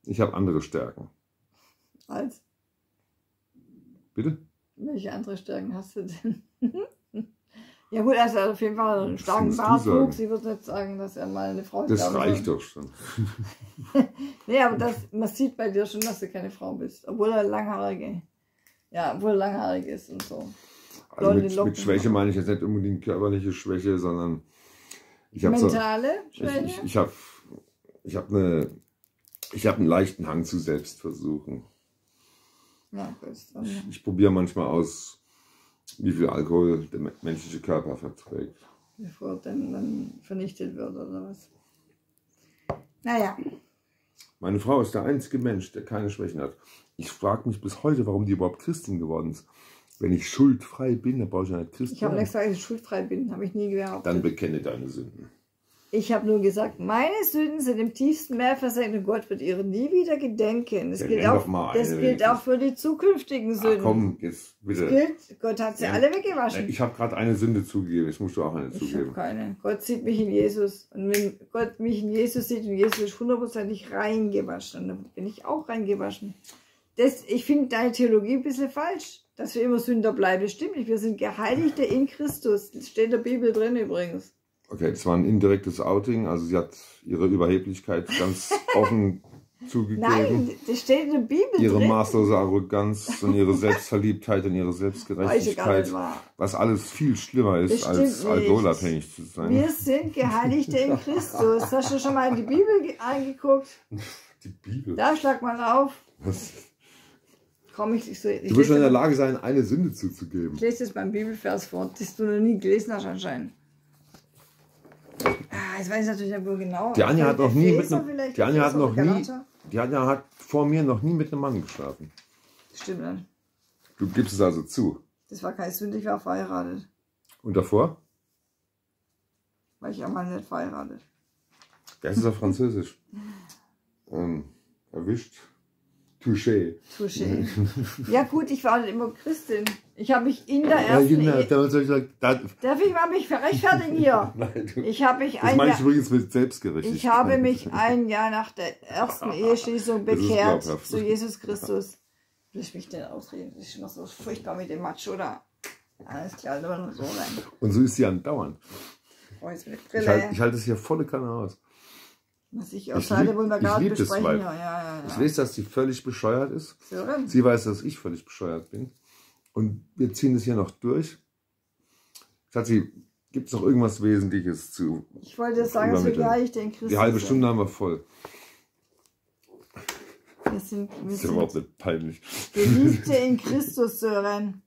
Ich habe andere Stärken. Als, Bitte? welche andere Stärken hast du denn? ja gut, also auf jeden Fall einen starken Bartwuchs. Ich würde nicht sagen, dass er mal eine Frau ist. Das reicht so. doch schon. Nee, aber das, man sieht bei dir schon, dass du keine Frau bist. Obwohl er langhaarige, ja, obwohl er langhaarig ist und so. Also mit, mit Schwäche meine ich jetzt nicht unbedingt körperliche Schwäche, sondern ich habe so, Mentale Ich, Schwäche? ich, ich habe ich hab eine, ich einen leichten Hang zu Selbstversuchen. ja, Ich, ich probiere manchmal aus, wie viel Alkohol der me- menschliche Körper verträgt. bevor dann, dann vernichtet wird oder was. Naja, Meine Frau ist der einzige Mensch, der keine Schwächen hat. Ich frage mich bis heute, warum die überhaupt Christin geworden ist. Wenn ich schuldfrei bin, dann brauche ich ja nicht Christin. ich habe nicht gesagt, dass ich schuldfrei bin. Habe ich nie behauptet. Dann bekenne deine Sünden. Ich habe nur gesagt, meine Sünden sind im tiefsten Meer versenkt und Gott wird ihre nie wieder gedenken. Das Ja, gilt, auch, das eine gilt auch für die zukünftigen Ach Sünden. komm, jetzt bitte. gilt, Gott hat sie Ja. alle weggewaschen. Ich habe gerade eine Sünde zugegeben, jetzt musst du auch eine Ich habe zugeben. keine. Gott sieht mich in Jesus. Und wenn Gott mich in Jesus sieht und Jesus ist hundertprozentig reingewaschen, dann bin ich auch reingewaschen. Das, ich finde deine Theologie ein bisschen falsch, dass wir immer Sünder bleiben. Stimmt nicht. Wir sind Geheiligte in Christus. Das steht in der Bibel drin übrigens. Okay, das war ein indirektes Outing, also sie hat ihre Überheblichkeit ganz offen zugegeben. Nein, das steht in der Bibel ihre drin. maßlose Arroganz und ihre Selbstverliebtheit und ihre Selbstgerechtigkeit, was alles viel schlimmer ist, als alkoholabhängig zu sein. Wir sind Geheiligte in Christus. Hast du schon mal in die Bibel ge- eingeguckt? Die Bibel. Da schlag mal auf. Was? Komm ich, ich so. Ich Du wirst schon in der Lage sein, eine Sünde zuzugeben. ich lese jetzt beim Bibelvers vor, das du noch nie gelesen hast anscheinend. Ah, jetzt weiß ich natürlich nicht, wo genau. Die Anja hat noch nie mit Epheser einem, die Anja hat noch nie, die Anja hat vor mir noch nie mit einem Mann geschlafen. Stimmt nicht. Du gibst es also zu. Das war keine Sünde, ich war verheiratet. Und davor? War ich einmal nicht verheiratet. Das ist auf Französisch. ähm, erwischt. Touché. Touché. ja gut, ich war immer Christin. Ich habe mich in der Ja, ersten genau, Ehe... damals ich gesagt, da, Darf ich mal mich rechtfertigen hier? Nein, du, Ich habe mich das ein meine ich Jahr... übrigens mit Selbstgerechtigkeit. Ich habe mich ein Jahr nach der ersten Eheschließung bekehrt zu Jesus Christus. Will ich mich denn ausreden? Das ist immer so furchtbar mit dem Macho da. Alles klar, nur so rein. Und so ist sie andauernd. Oh, Ich halte halt es hier volle Kanne aus. Was ich ich gar nicht lieb das besprechen. Weib. Ja, ja, ja. Ich weiß, dass sie völlig bescheuert ist. Sören, Sie weiß, dass ich völlig bescheuert bin. Und wir ziehen es hier noch durch. Schatzi, gibt es noch irgendwas Wesentliches zu? ich wollte sagen, dass wir gleich in Christus Die halbe. Stunde haben wir voll. Wir sind, wir ist ja überhaupt nicht peinlich. Geliebte in Christus, Sören.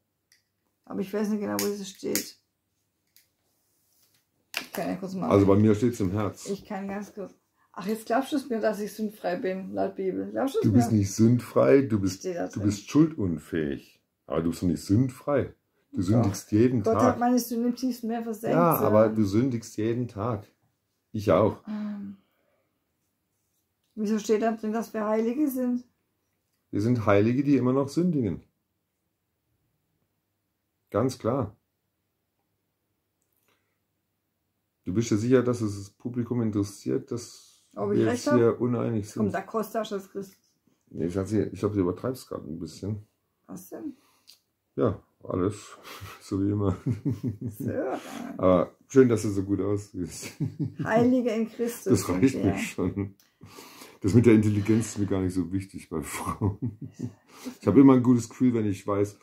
Aber ich weiß nicht genau, wo es steht. Ich kann ja kurz mal. Also bei mir steht es im Herz. Ich kann ganz kurz. Ach, jetzt glaubst du es mir, dass ich sündfrei bin, laut Bibel. Glaubst du es Du bist mir? nicht sündfrei, du bist, du bist schuldunfähig. Aber du bist doch nicht sündfrei. Du sündigst jeden Gott hat Tag. meine Sünde im tiefsten Meer versenkt. Ja, aber du sündigst jeden Tag. Ich auch. Ähm, Wieso steht da drin, dass wir Heilige sind? Wir sind Heilige, die immer noch sündigen. Ganz klar. Du bist dir sicher, dass es das Publikum interessiert, dass Ob ich wir recht jetzt hier uneinig sind? da Kostas als Christus. Nee, ich glaube, ich glaub, du übertreibst gerade ein bisschen. Was denn? Ja, alles. So wie immer. So, Aber schön, dass du so gut aussiehst. Heilige in Christus. Das reicht mir schon. Das mit der Intelligenz ist mir gar nicht so wichtig bei Frauen. Ich habe immer ein gutes Gefühl, wenn ich weiß,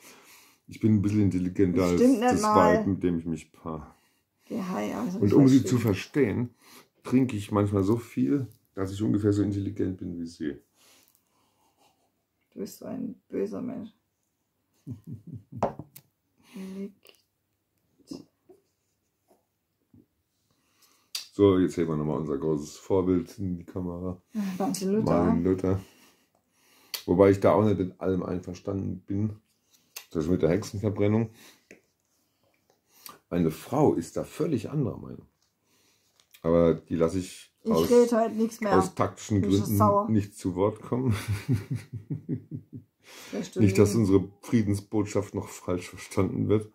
ich bin ein bisschen intelligenter Das als das. Weib, mit dem ich mich paar. Hai, also Und um sie zu verstehen, trinke ich manchmal so viel, dass ich ungefähr so intelligent bin wie sie. Du bist so ein böser Mensch. Liegt. So, jetzt heben wir nochmal unser großes Vorbild in die Kamera. Martin Luther. Martin Luther. Wobei ich da auch nicht mit allem einverstanden bin. Das mit der Hexenverbrennung. Eine Frau ist da völlig anderer Meinung. Aber die lasse ich, Ich aus, mehr. aus taktischen Gründen nicht zu Wort kommen. Vielleicht nicht, dass unsere Friedensbotschaft noch falsch verstanden wird.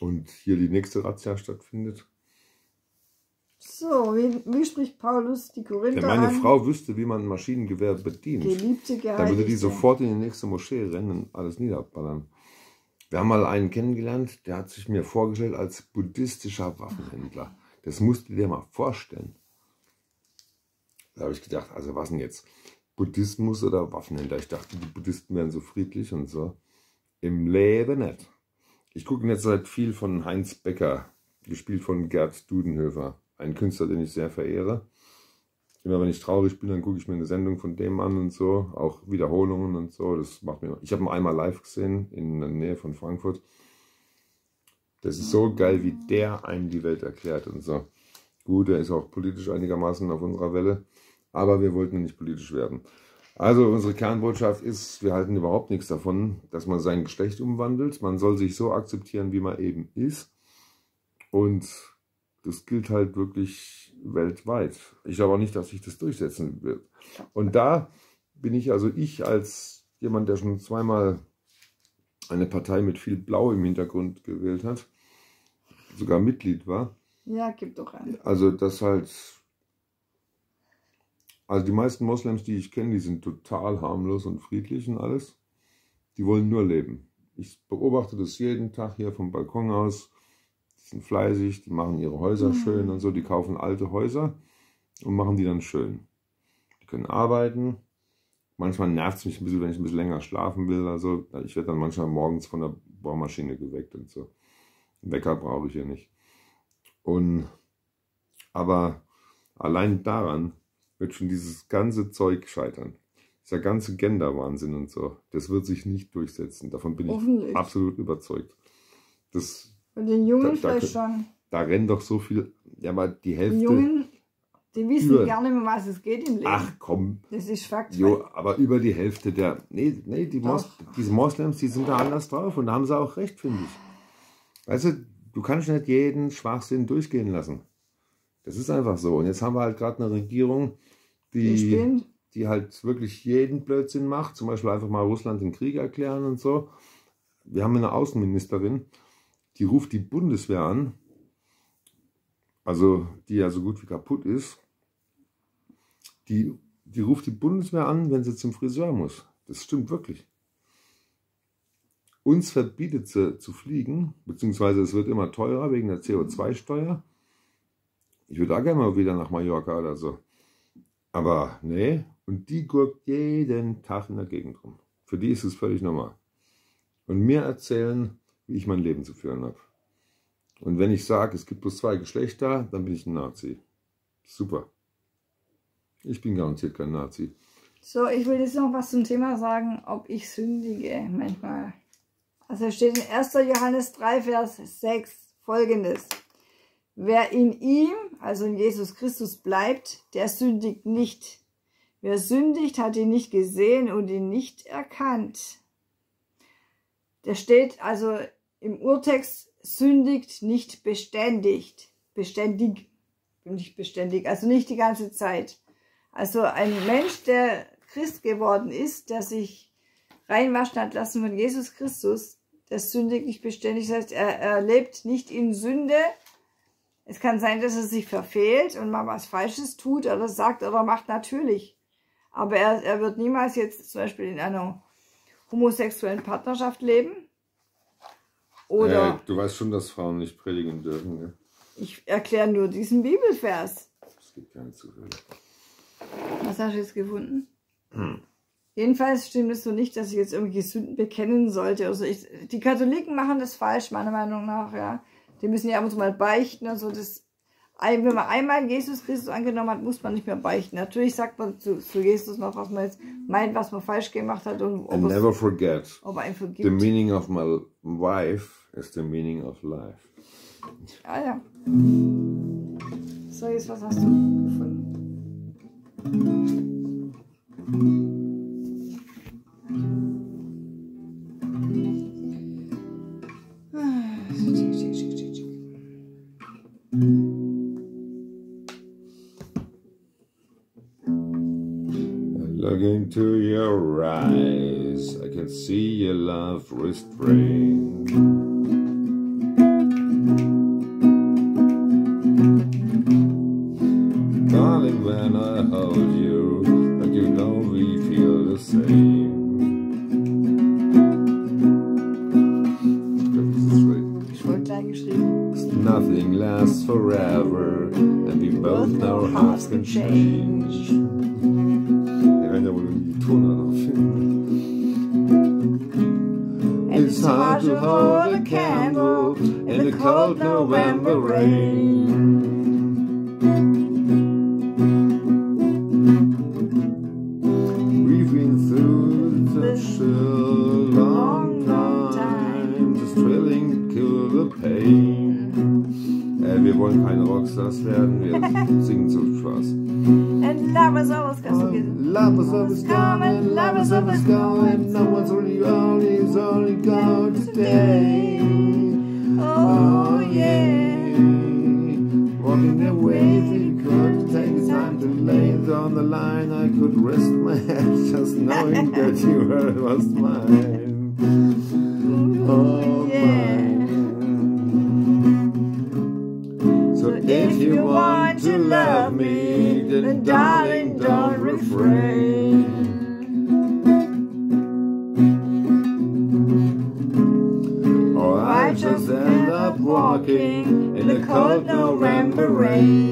Und hier die nächste Razzia stattfindet. So, wie, wie spricht Paulus die Wenn Korinther meine an? Frau wüsste, wie man ein Maschinengewehr bedient, Geliebte Dann würde die sofort in die nächste Moschee rennen und alles niederballern. Wir haben mal einen kennengelernt, der hat sich mir vorgestellt als buddhistischer Waffenhändler. Das musst du dir mal vorstellen. Da habe ich gedacht, also was denn jetzt? Buddhismus oder Waffenhändler? Ich dachte, die Buddhisten wären so friedlich und so. Im Leben nicht. Ich gucke in letzter Zeit viel von Heinz Becker, gespielt von Gerd Dudenhöfer. Ein Künstler, den ich sehr verehre. Immer wenn ich traurig bin, dann gucke ich mir eine Sendung von dem an und so, auch Wiederholungen und so. Das macht mir. Ich habe ihn einmal live gesehen in der Nähe von Frankfurt. Das ist so geil, wie der einem die Welt erklärt und so. Gut, er ist auch politisch einigermaßen auf unserer Welle, aber wir wollten nicht politisch werden. Also unsere Kernbotschaft ist, wir halten überhaupt nichts davon, dass man sein Geschlecht umwandelt. Man soll sich so akzeptieren, wie man eben ist. Und das gilt halt wirklich weltweit. Ich glaube auch nicht, dass sich das durchsetzen wird. Und da bin ich, also ich als jemand, der schon zweimal eine Partei mit viel Blau im Hintergrund gewählt hat, sogar Mitglied war, Ja, gib doch einen. also das halt, also die meisten Moslems, die ich kenne, die sind total harmlos und friedlich und alles. Die wollen nur leben. Ich beobachte das jeden Tag hier vom Balkon aus. Die sind fleißig, die machen ihre Häuser Mhm. schön und so. Die kaufen alte Häuser und machen die dann schön. Die können arbeiten. Manchmal nervt es mich ein bisschen, wenn ich ein bisschen länger schlafen will. Also ich werde dann manchmal morgens von der Bohrmaschine geweckt und so. Einen Wecker brauche ich ja nicht. Und aber allein daran wird schon dieses ganze Zeug scheitern. Dieser ganze Gender-Wahnsinn und so, das wird sich nicht durchsetzen. Davon bin ich absolut überzeugt. Das, Und den Jungen Da- da vielleicht schon. da rennen doch so viel, ja, aber die Die Hälfte. Jungen, die wissen Über- gar nicht mehr, was es geht im Leben. Ach komm, Das ist Fakt. jo, aber über die Hälfte der, nee, nee, die Mos, diese Moslems, die sind da anders drauf und da haben sie auch recht, finde ich. Weißt du, du kannst nicht jeden Schwachsinn durchgehen lassen. Das ist einfach so. Und jetzt haben wir halt gerade eine Regierung, Die die halt wirklich jeden Blödsinn macht, zum Beispiel einfach mal Russland den Krieg erklären und so. Wir haben eine Außenministerin, die ruft die Bundeswehr an, also die ja so gut wie kaputt ist, die, die ruft die Bundeswehr an, wenn sie zum Friseur muss. Das stimmt wirklich. Uns verbietet sie zu fliegen, beziehungsweise es wird immer teurer wegen der CO2-Steuer. Ich würde auch gerne mal wieder nach Mallorca oder so. Aber nee, und die gurkt jeden Tag in der Gegend rum. Für die ist es völlig normal. Und mir erzählen, wie ich mein Leben zu führen habe. Und wenn ich sage, es gibt bloß zwei Geschlechter, dann bin ich ein Nazi. Super. Ich bin garantiert kein Nazi. So, ich will jetzt noch was zum Thema sagen, ob ich sündige manchmal. Also steht in 1. Johannes 3, Vers 6 folgendes. Wer in ihm, also in Jesus Christus bleibt, der sündigt nicht. Wer sündigt, hat ihn nicht gesehen und ihn nicht erkannt. Der steht also im Urtext, sündigt nicht beständigt. Beständig, nicht beständig, also nicht die ganze Zeit. Also ein Mensch, der Christ geworden ist, der sich reinwaschen hat lassen von Jesus Christus, der sündigt nicht beständig. Das heißt, er, er lebt nicht in Sünde. Es kann sein, dass er sich verfehlt und mal was Falsches tut oder sagt oder macht natürlich. Aber er, er wird niemals jetzt zum Beispiel in einer homosexuellen Partnerschaft leben. Oder. Äh, du weißt schon, dass Frauen nicht predigen dürfen, ne? Ich erkläre nur diesen Bibelvers. Es gibt keine Zufälle. Was hast du jetzt gefunden? Hm. Jedenfalls stimmt es so nicht, dass ich jetzt irgendwelche Sünden bekennen sollte. Also ich, die Katholiken machen das falsch, meiner Meinung nach, ja. Die müssen ja ab und zu mal beichten und so. Das, wenn man einmal Jesus Christus angenommen hat, muss man nicht mehr beichten. Natürlich sagt man zu, zu Jesus noch, was man jetzt meint, was man falsch gemacht hat. Und And never forget, ob er vergibt. the meaning of my wife is the meaning of life. Ah ja. So, jetzt was hast du gefunden? Look into your eyes, I can see your love restrained. Knowing that you were was mine. Oh, oh yeah. So if you want to love me, then darling, don't refrain. Or I just end up walking in the cold November rain.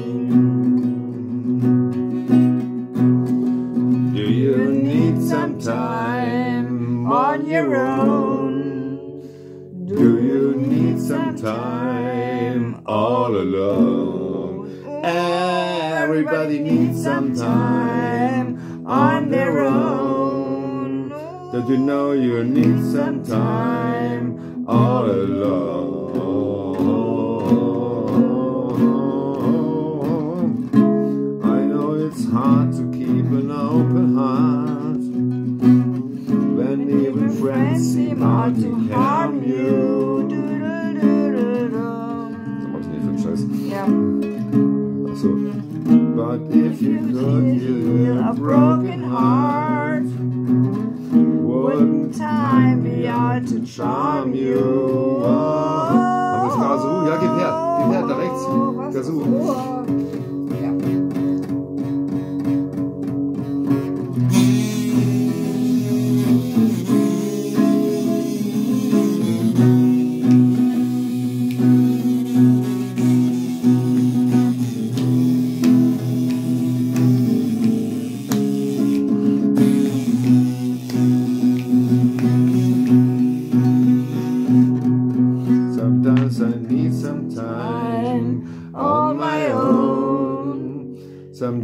Time on their own. Don't you know you need some time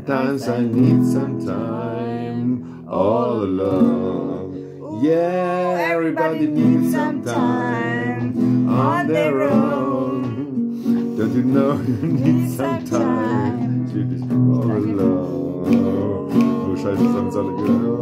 Sometimes I need some time all alone. Yeah, everybody needs some time on their own. Don't you know you need some time. You be all alone. Scheiße, das haben uns alle gehört.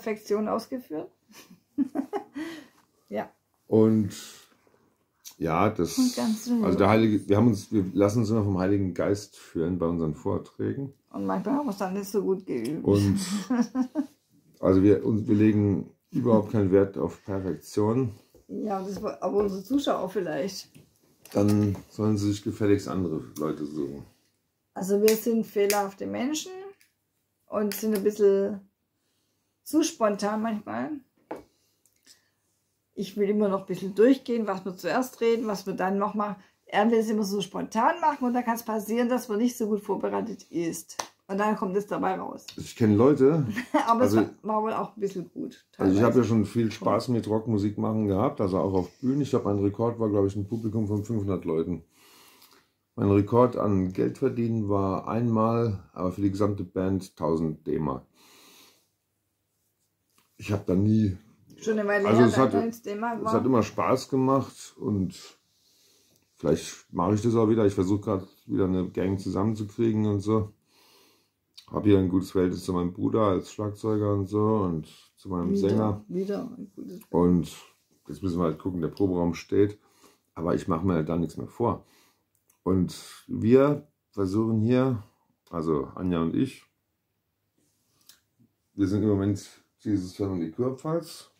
In Lichtperfektion ausgeführt. ja. und ja, das. Und. Also der Heilige, wir haben uns, wir lassen uns immer vom Heiligen Geist führen bei unseren Vorträgen. Und manchmal haben wir es dann nicht so gut geübt. Und also wir, und wir legen überhaupt keinen Wert auf Perfektion. ja, das aber unsere Zuschauer vielleicht. Dann sollen sie sich gefälligst andere Leute suchen. Also wir sind fehlerhafte Menschen und sind ein bisschen zu spontan manchmal. Ich will immer noch ein bisschen durchgehen, was wir zuerst reden, was wir dann noch machen. Er will es immer so spontan machen und dann kann es passieren, dass man nicht so gut vorbereitet ist. Und dann kommt es dabei raus. Ich kenne Leute, Aber Also- es war, wohl auch ein bisschen gut. also ich habe ja teilweise. schon viel Spaß mit Rockmusik machen gehabt, also auch auf Bühnen. Ich glaube, mein Rekord war, glaube ich, ein Publikum von 500 Leuten. Mein Rekord an Geld verdienen war einmal, aber für die gesamte Band 1000 D-Mark. Ich habe da nie Schon eine Weile Also her, es hat- Es hat immer Spaß gemacht und vielleicht mache ich das auch wieder. Ich versuche gerade wieder eine Gang zusammenzukriegen und so. Habe hier ein gutes Verhältnis zu meinem Bruder als Schlagzeuger und so und zu meinem wieder, Sänger. Wieder ein gutes Und jetzt müssen wir halt gucken, der Proberaum steht. Aber ich mache mir halt da nichts mehr vor. Und wir versuchen hier, also Anja und ich, wir sind im Moment dieses Family Kurpfalz.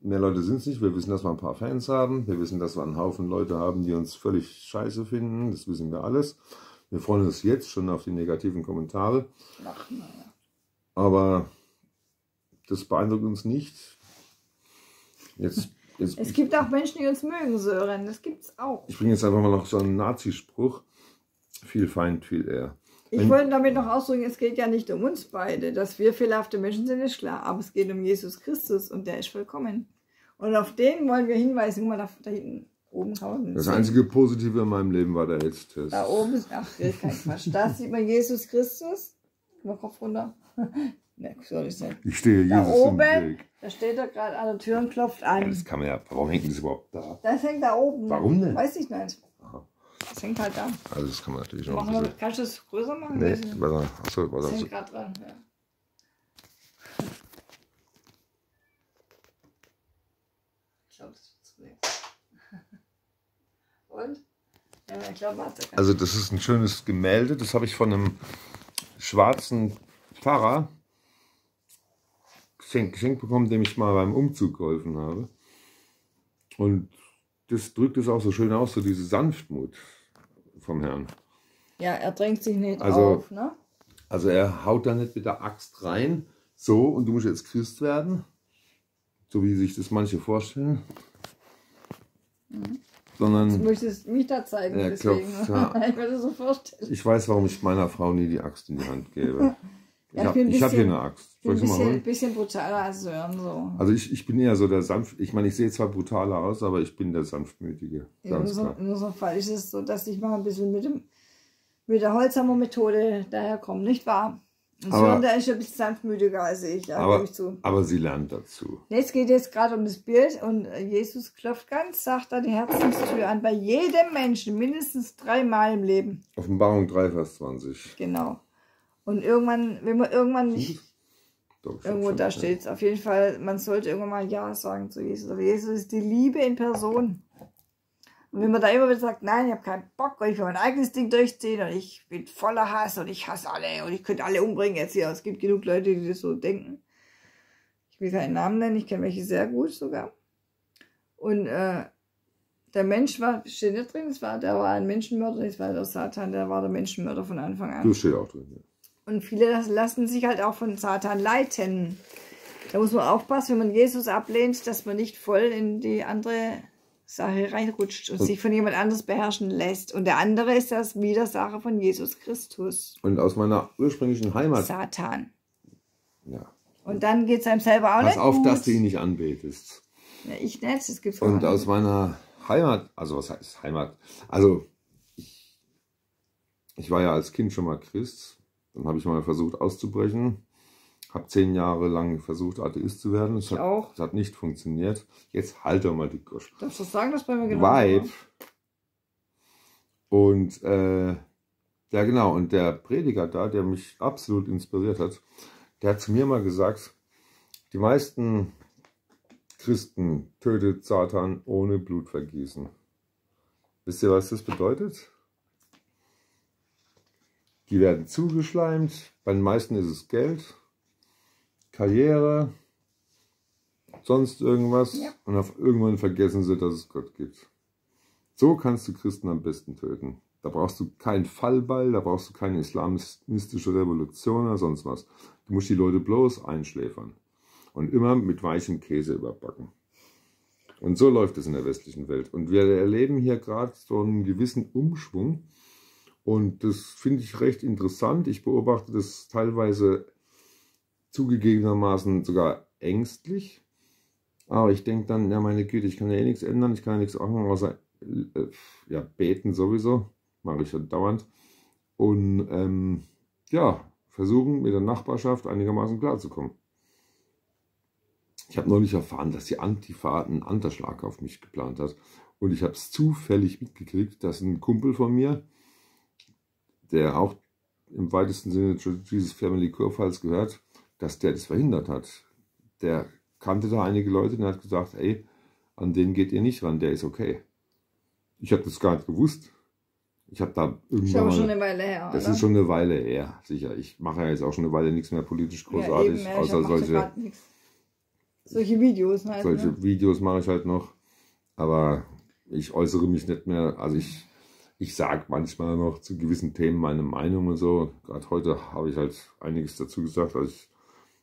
Mehr Leute sind es nicht. Wir wissen, dass wir ein paar Fans haben. Wir wissen, dass wir einen Haufen Leute haben, die uns völlig scheiße finden. Das wissen wir alles. Wir freuen uns jetzt schon auf die negativen Kommentare. Ach, naja. Aber das beeindruckt uns nicht. Jetzt, jetzt Es gibt auch Menschen, die uns mögen, Sören. Das gibt's auch. Ich bringe jetzt einfach mal noch so einen Nazispruch. Viel Feind, viel eher. Ich wollte damit noch ausdrücken, es geht ja nicht um uns beide. Dass wir fehlerhafte Menschen sind, ist klar. Aber es geht um Jesus Christus und der ist vollkommen. Und auf den wollen wir hinweisen. Guck mal, da, da hinten oben man Das einzige Positive in meinem Leben war der AIDS-Test. Da oben ist, ach, kein Quatsch. Da sieht man Jesus Christus. Mal Kopf runter. Ne, soll ich nicht. Ich stehe Da Jesus im oben, Weg. da steht er gerade an der Tür und klopft Ja, an. das kann man ja. Warum hängt das überhaupt da? Das hängt da oben. Warum denn? Weiß ich nicht. Das hängt halt da. Also das kann man natürlich noch Machen wir, kannst du es größer machen? Nee, Das warte, achso, warte, hängt achso. gerade dran. Ja. Ich glaube, das ist zu nichts. Und? Ja, ich glaube, warte. Also das ist ein schönes Gemälde, das habe ich von einem schwarzen Pfarrer geschenkt bekommen, dem ich mal beim Umzug geholfen habe. Und das drückt es auch so schön aus, so diese Sanftmut vom Herrn. Ja, er drängt sich nicht Also- auf, ne? Also er haut da nicht mit der Axt rein, so und du musst jetzt Christ werden, so wie sich das manche vorstellen, Du sondern möchtest mich da zeigen, Ja, deswegen. klopft, ja. ich so vorstellen. ich weiß, warum ich meiner Frau nie die Axt in die Hand gebe. Ich Ja, ich habe hab hier eine Axt. Ich Soll bin ich ein mal bisschen, bisschen brutaler als Sören, so. Also ich, ich bin eher so der sanft. Ich meine, ich sehe zwar brutaler aus, aber ich bin der sanftmütige. In Ganz unserem, klar. in unserem Fall ist es so, dass ich mal ein bisschen mit, dem, mit der Holzhammer-Methode daherkomme, nicht wahr? Und Aber- Sören, der ist ein bisschen sanftmütiger als ich, ja, Aber, ich zu. aber sie lernt dazu. Es geht jetzt gerade um das Bild und äh, Jesus klopft ganz sacht an die Herzenstür an, bei jedem Menschen, mindestens dreimal im Leben. Offenbarung 3, Vers 20. Genau. Und irgendwann, wenn man irgendwann nicht Irgendwo da steht es. Auf jeden Fall, man sollte irgendwann mal Ja sagen zu Jesus. Aber Jesus ist die Liebe in Person. Und wenn man da immer wieder sagt, nein, ich habe keinen Bock und ich will mein eigenes Ding durchziehen und ich bin voller Hass und ich hasse alle und ich könnte alle umbringen jetzt hier. Es gibt genug Leute, die das so denken. Ich will keinen Namen nennen, ich kenne welche sehr gut sogar. Und äh, der Mensch war, steht nicht drin, es war, der war ein Menschenmörder, das war der Satan, der war der Menschenmörder von Anfang an. Du steht auch drin. Ja. Und viele lassen sich halt auch von Satan leiten. Da muss man aufpassen, wenn man Jesus ablehnt, dass man nicht voll in die andere Sache reinrutscht und Und- sich von jemand anderes beherrschen lässt. Und der andere ist das Widersacher von Jesus Christus, Und aus meiner ursprünglichen Heimat. Satan. Ja. Und dann geht es einem selber auch Pass nicht auf, gut. dass du ihn nicht anbetest. Ja, ich nicht, das gibt's Und aus meiner Heimat, also was heißt Heimat? Also ich, ich war ja als Kind schon mal Christ. Dann habe ich mal versucht auszubrechen. Habe zehn Jahre lang versucht, Atheist zu werden. Es Ich hat, auch. es hat nicht funktioniert. Jetzt halt doch mal die Gosch. Darfst du sagen, dass bei mir genau Vibe. Und äh, ja genau, und der Prediger da, der mich absolut inspiriert hat, der hat zu mir mal gesagt, die meisten Christen tötet Satan ohne Blutvergießen. Wisst ihr, was das bedeutet? Die werden zugeschleimt, bei den meisten ist es Geld, Karriere, sonst irgendwas Ja. und auf irgendwann vergessen sie, dass es Gott gibt. So kannst du Christen am besten töten. Da brauchst du keinen Fallball, da brauchst du keine islamistische Revolution oder sonst was. Du musst die Leute bloß einschläfern und immer mit weichem Käse überbacken. Und so läuft es in der westlichen Welt. Und wir erleben hier gerade so einen gewissen Umschwung. Und das finde ich recht interessant. Ich beobachte das teilweise zugegebenermaßen sogar ängstlich. Aber ich denke dann, ja meine Güte, ich kann ja eh nichts ändern, ich kann ja nichts machen, außer äh, ja, beten sowieso. Mache ich ja dauernd. Und ähm, ja, versuchen mit der Nachbarschaft einigermaßen klarzukommen. Ich habe neulich erfahren, dass die Antifa einen Anterschlag auf mich geplant hat. Und ich habe es zufällig mitgekriegt, dass ein Kumpel von mir, der auch im weitesten Sinne Jesus Family Kurpfalz gehört, dass der das verhindert hat. Der kannte da einige Leute und hat gesagt, ey, an den geht ihr nicht ran, der ist okay. Ich habe das gar nicht gewusst. Ich habe da irgendwann schon eine Weile her. das oder? ist schon eine Weile her, sicher. Ich mache ja jetzt auch schon eine Weile nichts mehr politisch großartig, ja, eben, außer solche. Solche Videos halt. solche Ne? Videos mache ich halt noch. Aber ich äußere mich nicht mehr. Also ich, ich sage manchmal noch zu gewissen Themen meine Meinung und so. Gerade heute habe ich halt einiges dazu gesagt, dass ich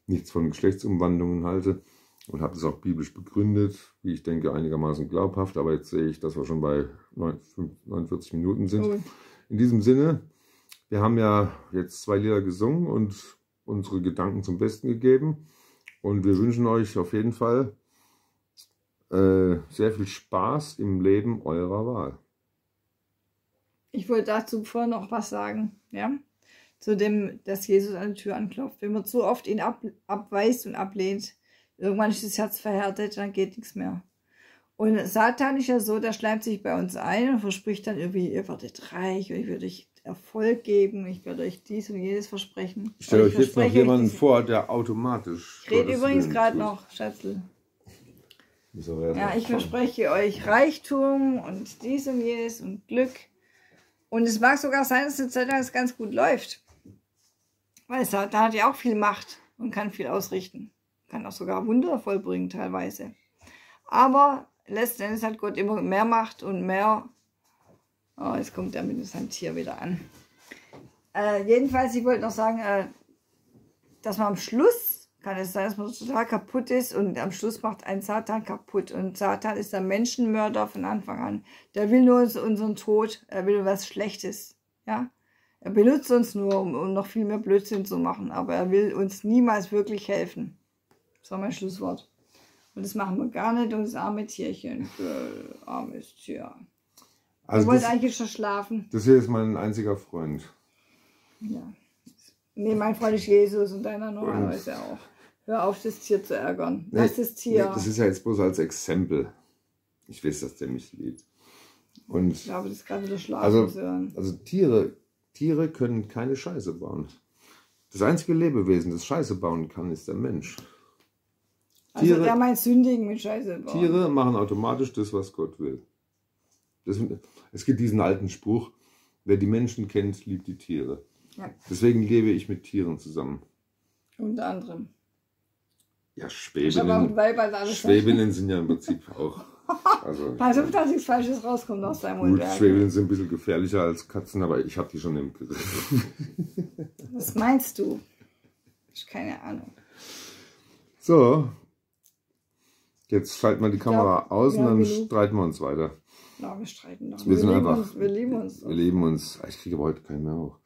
nichts von Geschlechtsumwandlungen halte und habe das auch biblisch begründet, wie ich denke, einigermaßen glaubhaft. Aber jetzt sehe ich, dass wir schon bei 49 Minuten sind. In diesem Sinne, wir haben ja jetzt zwei Lieder gesungen und unsere Gedanken zum Besten gegeben. Und wir wünschen euch auf jeden Fall äh, sehr viel Spaß im Leben eurer Wahl. Ich wollte dazu vorher noch was sagen. Ja? zu dem, dass Jesus an die Tür anklopft. Wenn man zu oft ihn ab, abweist und ablehnt, irgendwann ist das Herz verhärtet, dann geht nichts mehr. Und Satan ist ja so, der schleimt sich bei uns ein und verspricht dann irgendwie, ihr werdet reich und ich werde euch Erfolg geben, ich werde euch dies und jenes versprechen. Ich stelle euch jetzt noch jemanden vor, der automatisch. Ich rede übrigens gerade noch, erst Ja, ich verspreche euch Reichtum und dies und jenes und Glück. Und es mag sogar sein, dass eine Zeit lang es ganz gut läuft. Weil Satan hat ja auch viel Macht und kann viel ausrichten. Kann auch sogar Wunder vollbringen teilweise. Aber letzten Endes hat Gott immer mehr Macht und mehr. Oh, jetzt kommt er mit Tier wieder an. Äh, jedenfalls, ich wollte noch sagen, äh, dass man am Schluss kann es sein, dass man total kaputt ist und am Schluss macht ein Satan kaputt. Und Satan ist der Menschenmörder von Anfang an. Der will nur uns- unseren Tod, er will was Schlechtes. Ja? Er benutzt uns nur, um, um noch viel mehr Blödsinn zu machen, aber er will uns niemals wirklich helfen. Das war mein Schlusswort. Und das machen wir gar nicht und das arme Tierchen, für armes Tier. Ich Also wollte das, eigentlich schon schlafen. das hier ist mein einziger Freund. Ja. Nee, mein Freund ist Jesus und deiner normalerweise auch. Hör auf, das Tier zu ärgern. Lass das Tier. Nee, das ist ja jetzt bloß als Exempel. Ich weiß, dass der mich liebt. Und ich glaube, das ist gerade wieder schlafen Also- also Tiere, Tiere können keine Scheiße bauen. Das einzige Lebewesen, das Scheiße bauen kann, ist der Mensch. Also Tiere- der meint Sündigen mit Scheiße bauen. Tiere machen automatisch das, was Gott will. Das, es gibt diesen alten Spruch, wer die Menschen kennt, liebt die Tiere. Ja. Deswegen lebe ich mit Tieren zusammen. Unter anderem. Ja, Schwäbinnen. Schwäbinnen sind ja im Prinzip auch. Also, Pass auf, dass nichts Falsches rauskommt aus deinem Mundwerk. Schwäbinnen sind ein bisschen gefährlicher als Katzen, aber ich habe die schon im Griff. Was meinst du? Ich keine Ahnung. So, jetzt schalten wir die Kamera glaub, aus und ja, dann streiten wir uns weiter. Na, wir streiten doch. Wir sind lieben einfach- uns. Wir lieben uns. Wir leben uns. Ich kriege aber heute keinen mehr hoch.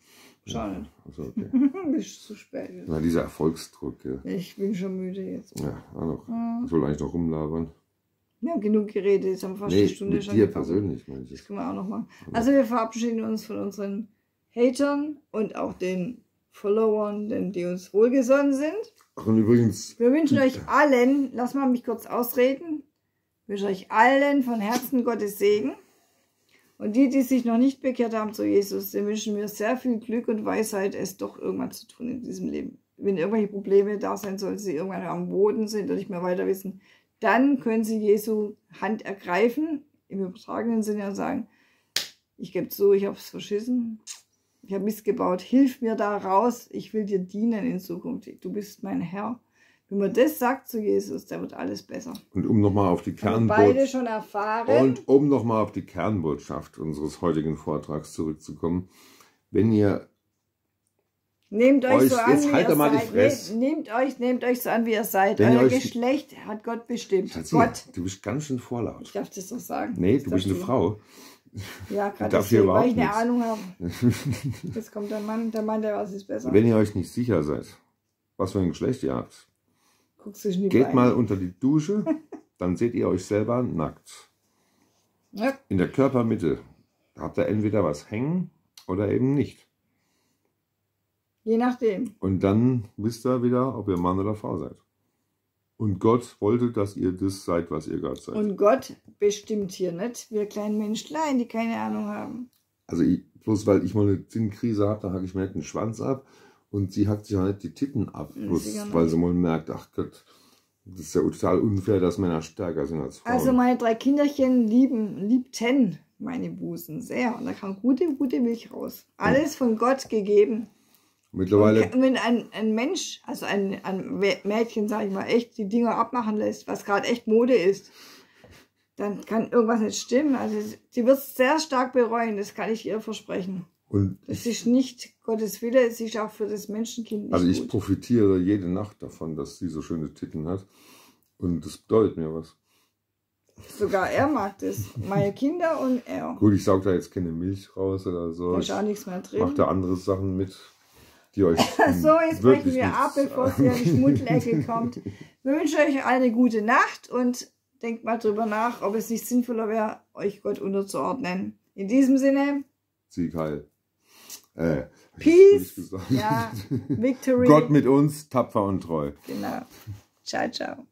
Nicht. Also, okay. Bist zu spät. Na, dieser Erfolgsdruck. Ja, Ich bin schon müde jetzt. ja auch noch. Hm. Ich soll eigentlich noch rumlabern. Wir haben genug geredet. Jetzt haben wir fast Nee, eine Stunde mit schon dir gebraucht. persönlich, meine Das ich. können wir auch noch machen. Also wir verabschieden uns von unseren Hatern und auch den Followern, denn die uns wohlgesonnen sind. Ach, und übrigens, Wir wünschen euch allen, lass mal mich kurz ausreden, wir wünschen euch allen von Herzen Gottes Segen. Und die, die sich noch nicht bekehrt haben zu Jesus, den wünschen wir sehr viel Glück und Weisheit, es doch irgendwann zu tun in diesem Leben. Wenn irgendwelche Probleme da sein sollten, sie irgendwann am Boden sind und nicht mehr weiter wissen, dann können sie Jesu Hand ergreifen, im übertragenen Sinne und sagen, ich gebe zu, ich habe es verschissen, ich habe Mist gebaut, hilf mir da raus, ich will dir dienen in Zukunft, du bist mein Herr. Wenn man das sagt zu Jesus, dann wird alles besser. und um nochmal auf die wir beide Kernbotschaft schon erfahren. und um noch mal auf die Kernbotschaft unseres heutigen Vortrags zurückzukommen, wenn ihr Nehmt euch, Euch- so an, wie halt ihr seid. Fresse. Ne- Nehmt euch, nehmt euch so an, wie ihr seid. Wenn Euer euch- Geschlecht hat Gott bestimmt. Schatzi, Gott. du bist ganz schön vorlaut. Ich darf das doch sagen. Nee, du bist eine Frau. Ja, gerade deswegen, weil ich eine überhaupt Ahnung habe. Jetzt kommt der Mann, der Mann, der weiß es besser. Wenn ihr euch nicht sicher seid, was für ein Geschlecht ihr habt, Guckst in die geht Beine. mal unter die Dusche, dann seht ihr euch selber nackt. Ja, In der Körpermitte habt ihr entweder was hängen oder eben nicht. je nachdem. Und dann wisst ihr wieder, ob ihr Mann oder Frau seid. Und Gott wollte, dass ihr das seid, was ihr gerade seid. Und Gott bestimmt hier nicht. Wir kleinen Menschlein, die keine Ahnung haben. also ich, bloß weil ich mal eine Zinnkrise habe, da hacke ich mir nicht den Schwanz ab und sie hackt sich auch nicht die Titten ab. Bloß weil sie mal merkt, ach Gott, das ist ja total unfair, dass Männer stärker sind als Frauen. Also meine drei Kinderchen lieben, liebten meine Busen sehr. Und da kam gute, gute Milch raus. Alles von Gott gegeben. Mittlerweile, Und wenn ein, ein Mensch, also ein, ein Mädchen, sag ich mal, echt die Dinger abmachen lässt, was gerade echt Mode ist, dann kann irgendwas nicht stimmen. Also sie wird es sehr stark bereuen, das kann ich ihr versprechen. Und Es ist nicht Gottes Wille, es ist auch für das Menschenkind nicht also ich gut. profitiere jede Nacht davon, dass sie so schöne Titten hat. Und das bedeutet mir was. Sogar er mag das. Meine Kinder und er. Gut, ich saug da jetzt keine Milch raus oder so. Da Ich ist auch nichts mehr drin. mache da andere Sachen mit, die euch So, jetzt brechen wir ab, bevor es in die Schmuddelecke kommt. Wir wünschen euch eine gute Nacht und denkt mal drüber nach, ob es nicht sinnvoller wäre, euch Gott unterzuordnen. In diesem Sinne, Sieg heil. Äh, Peace. Ja, Victory. Gott mit uns, tapfer und treu. Genau. Ciao, ciao.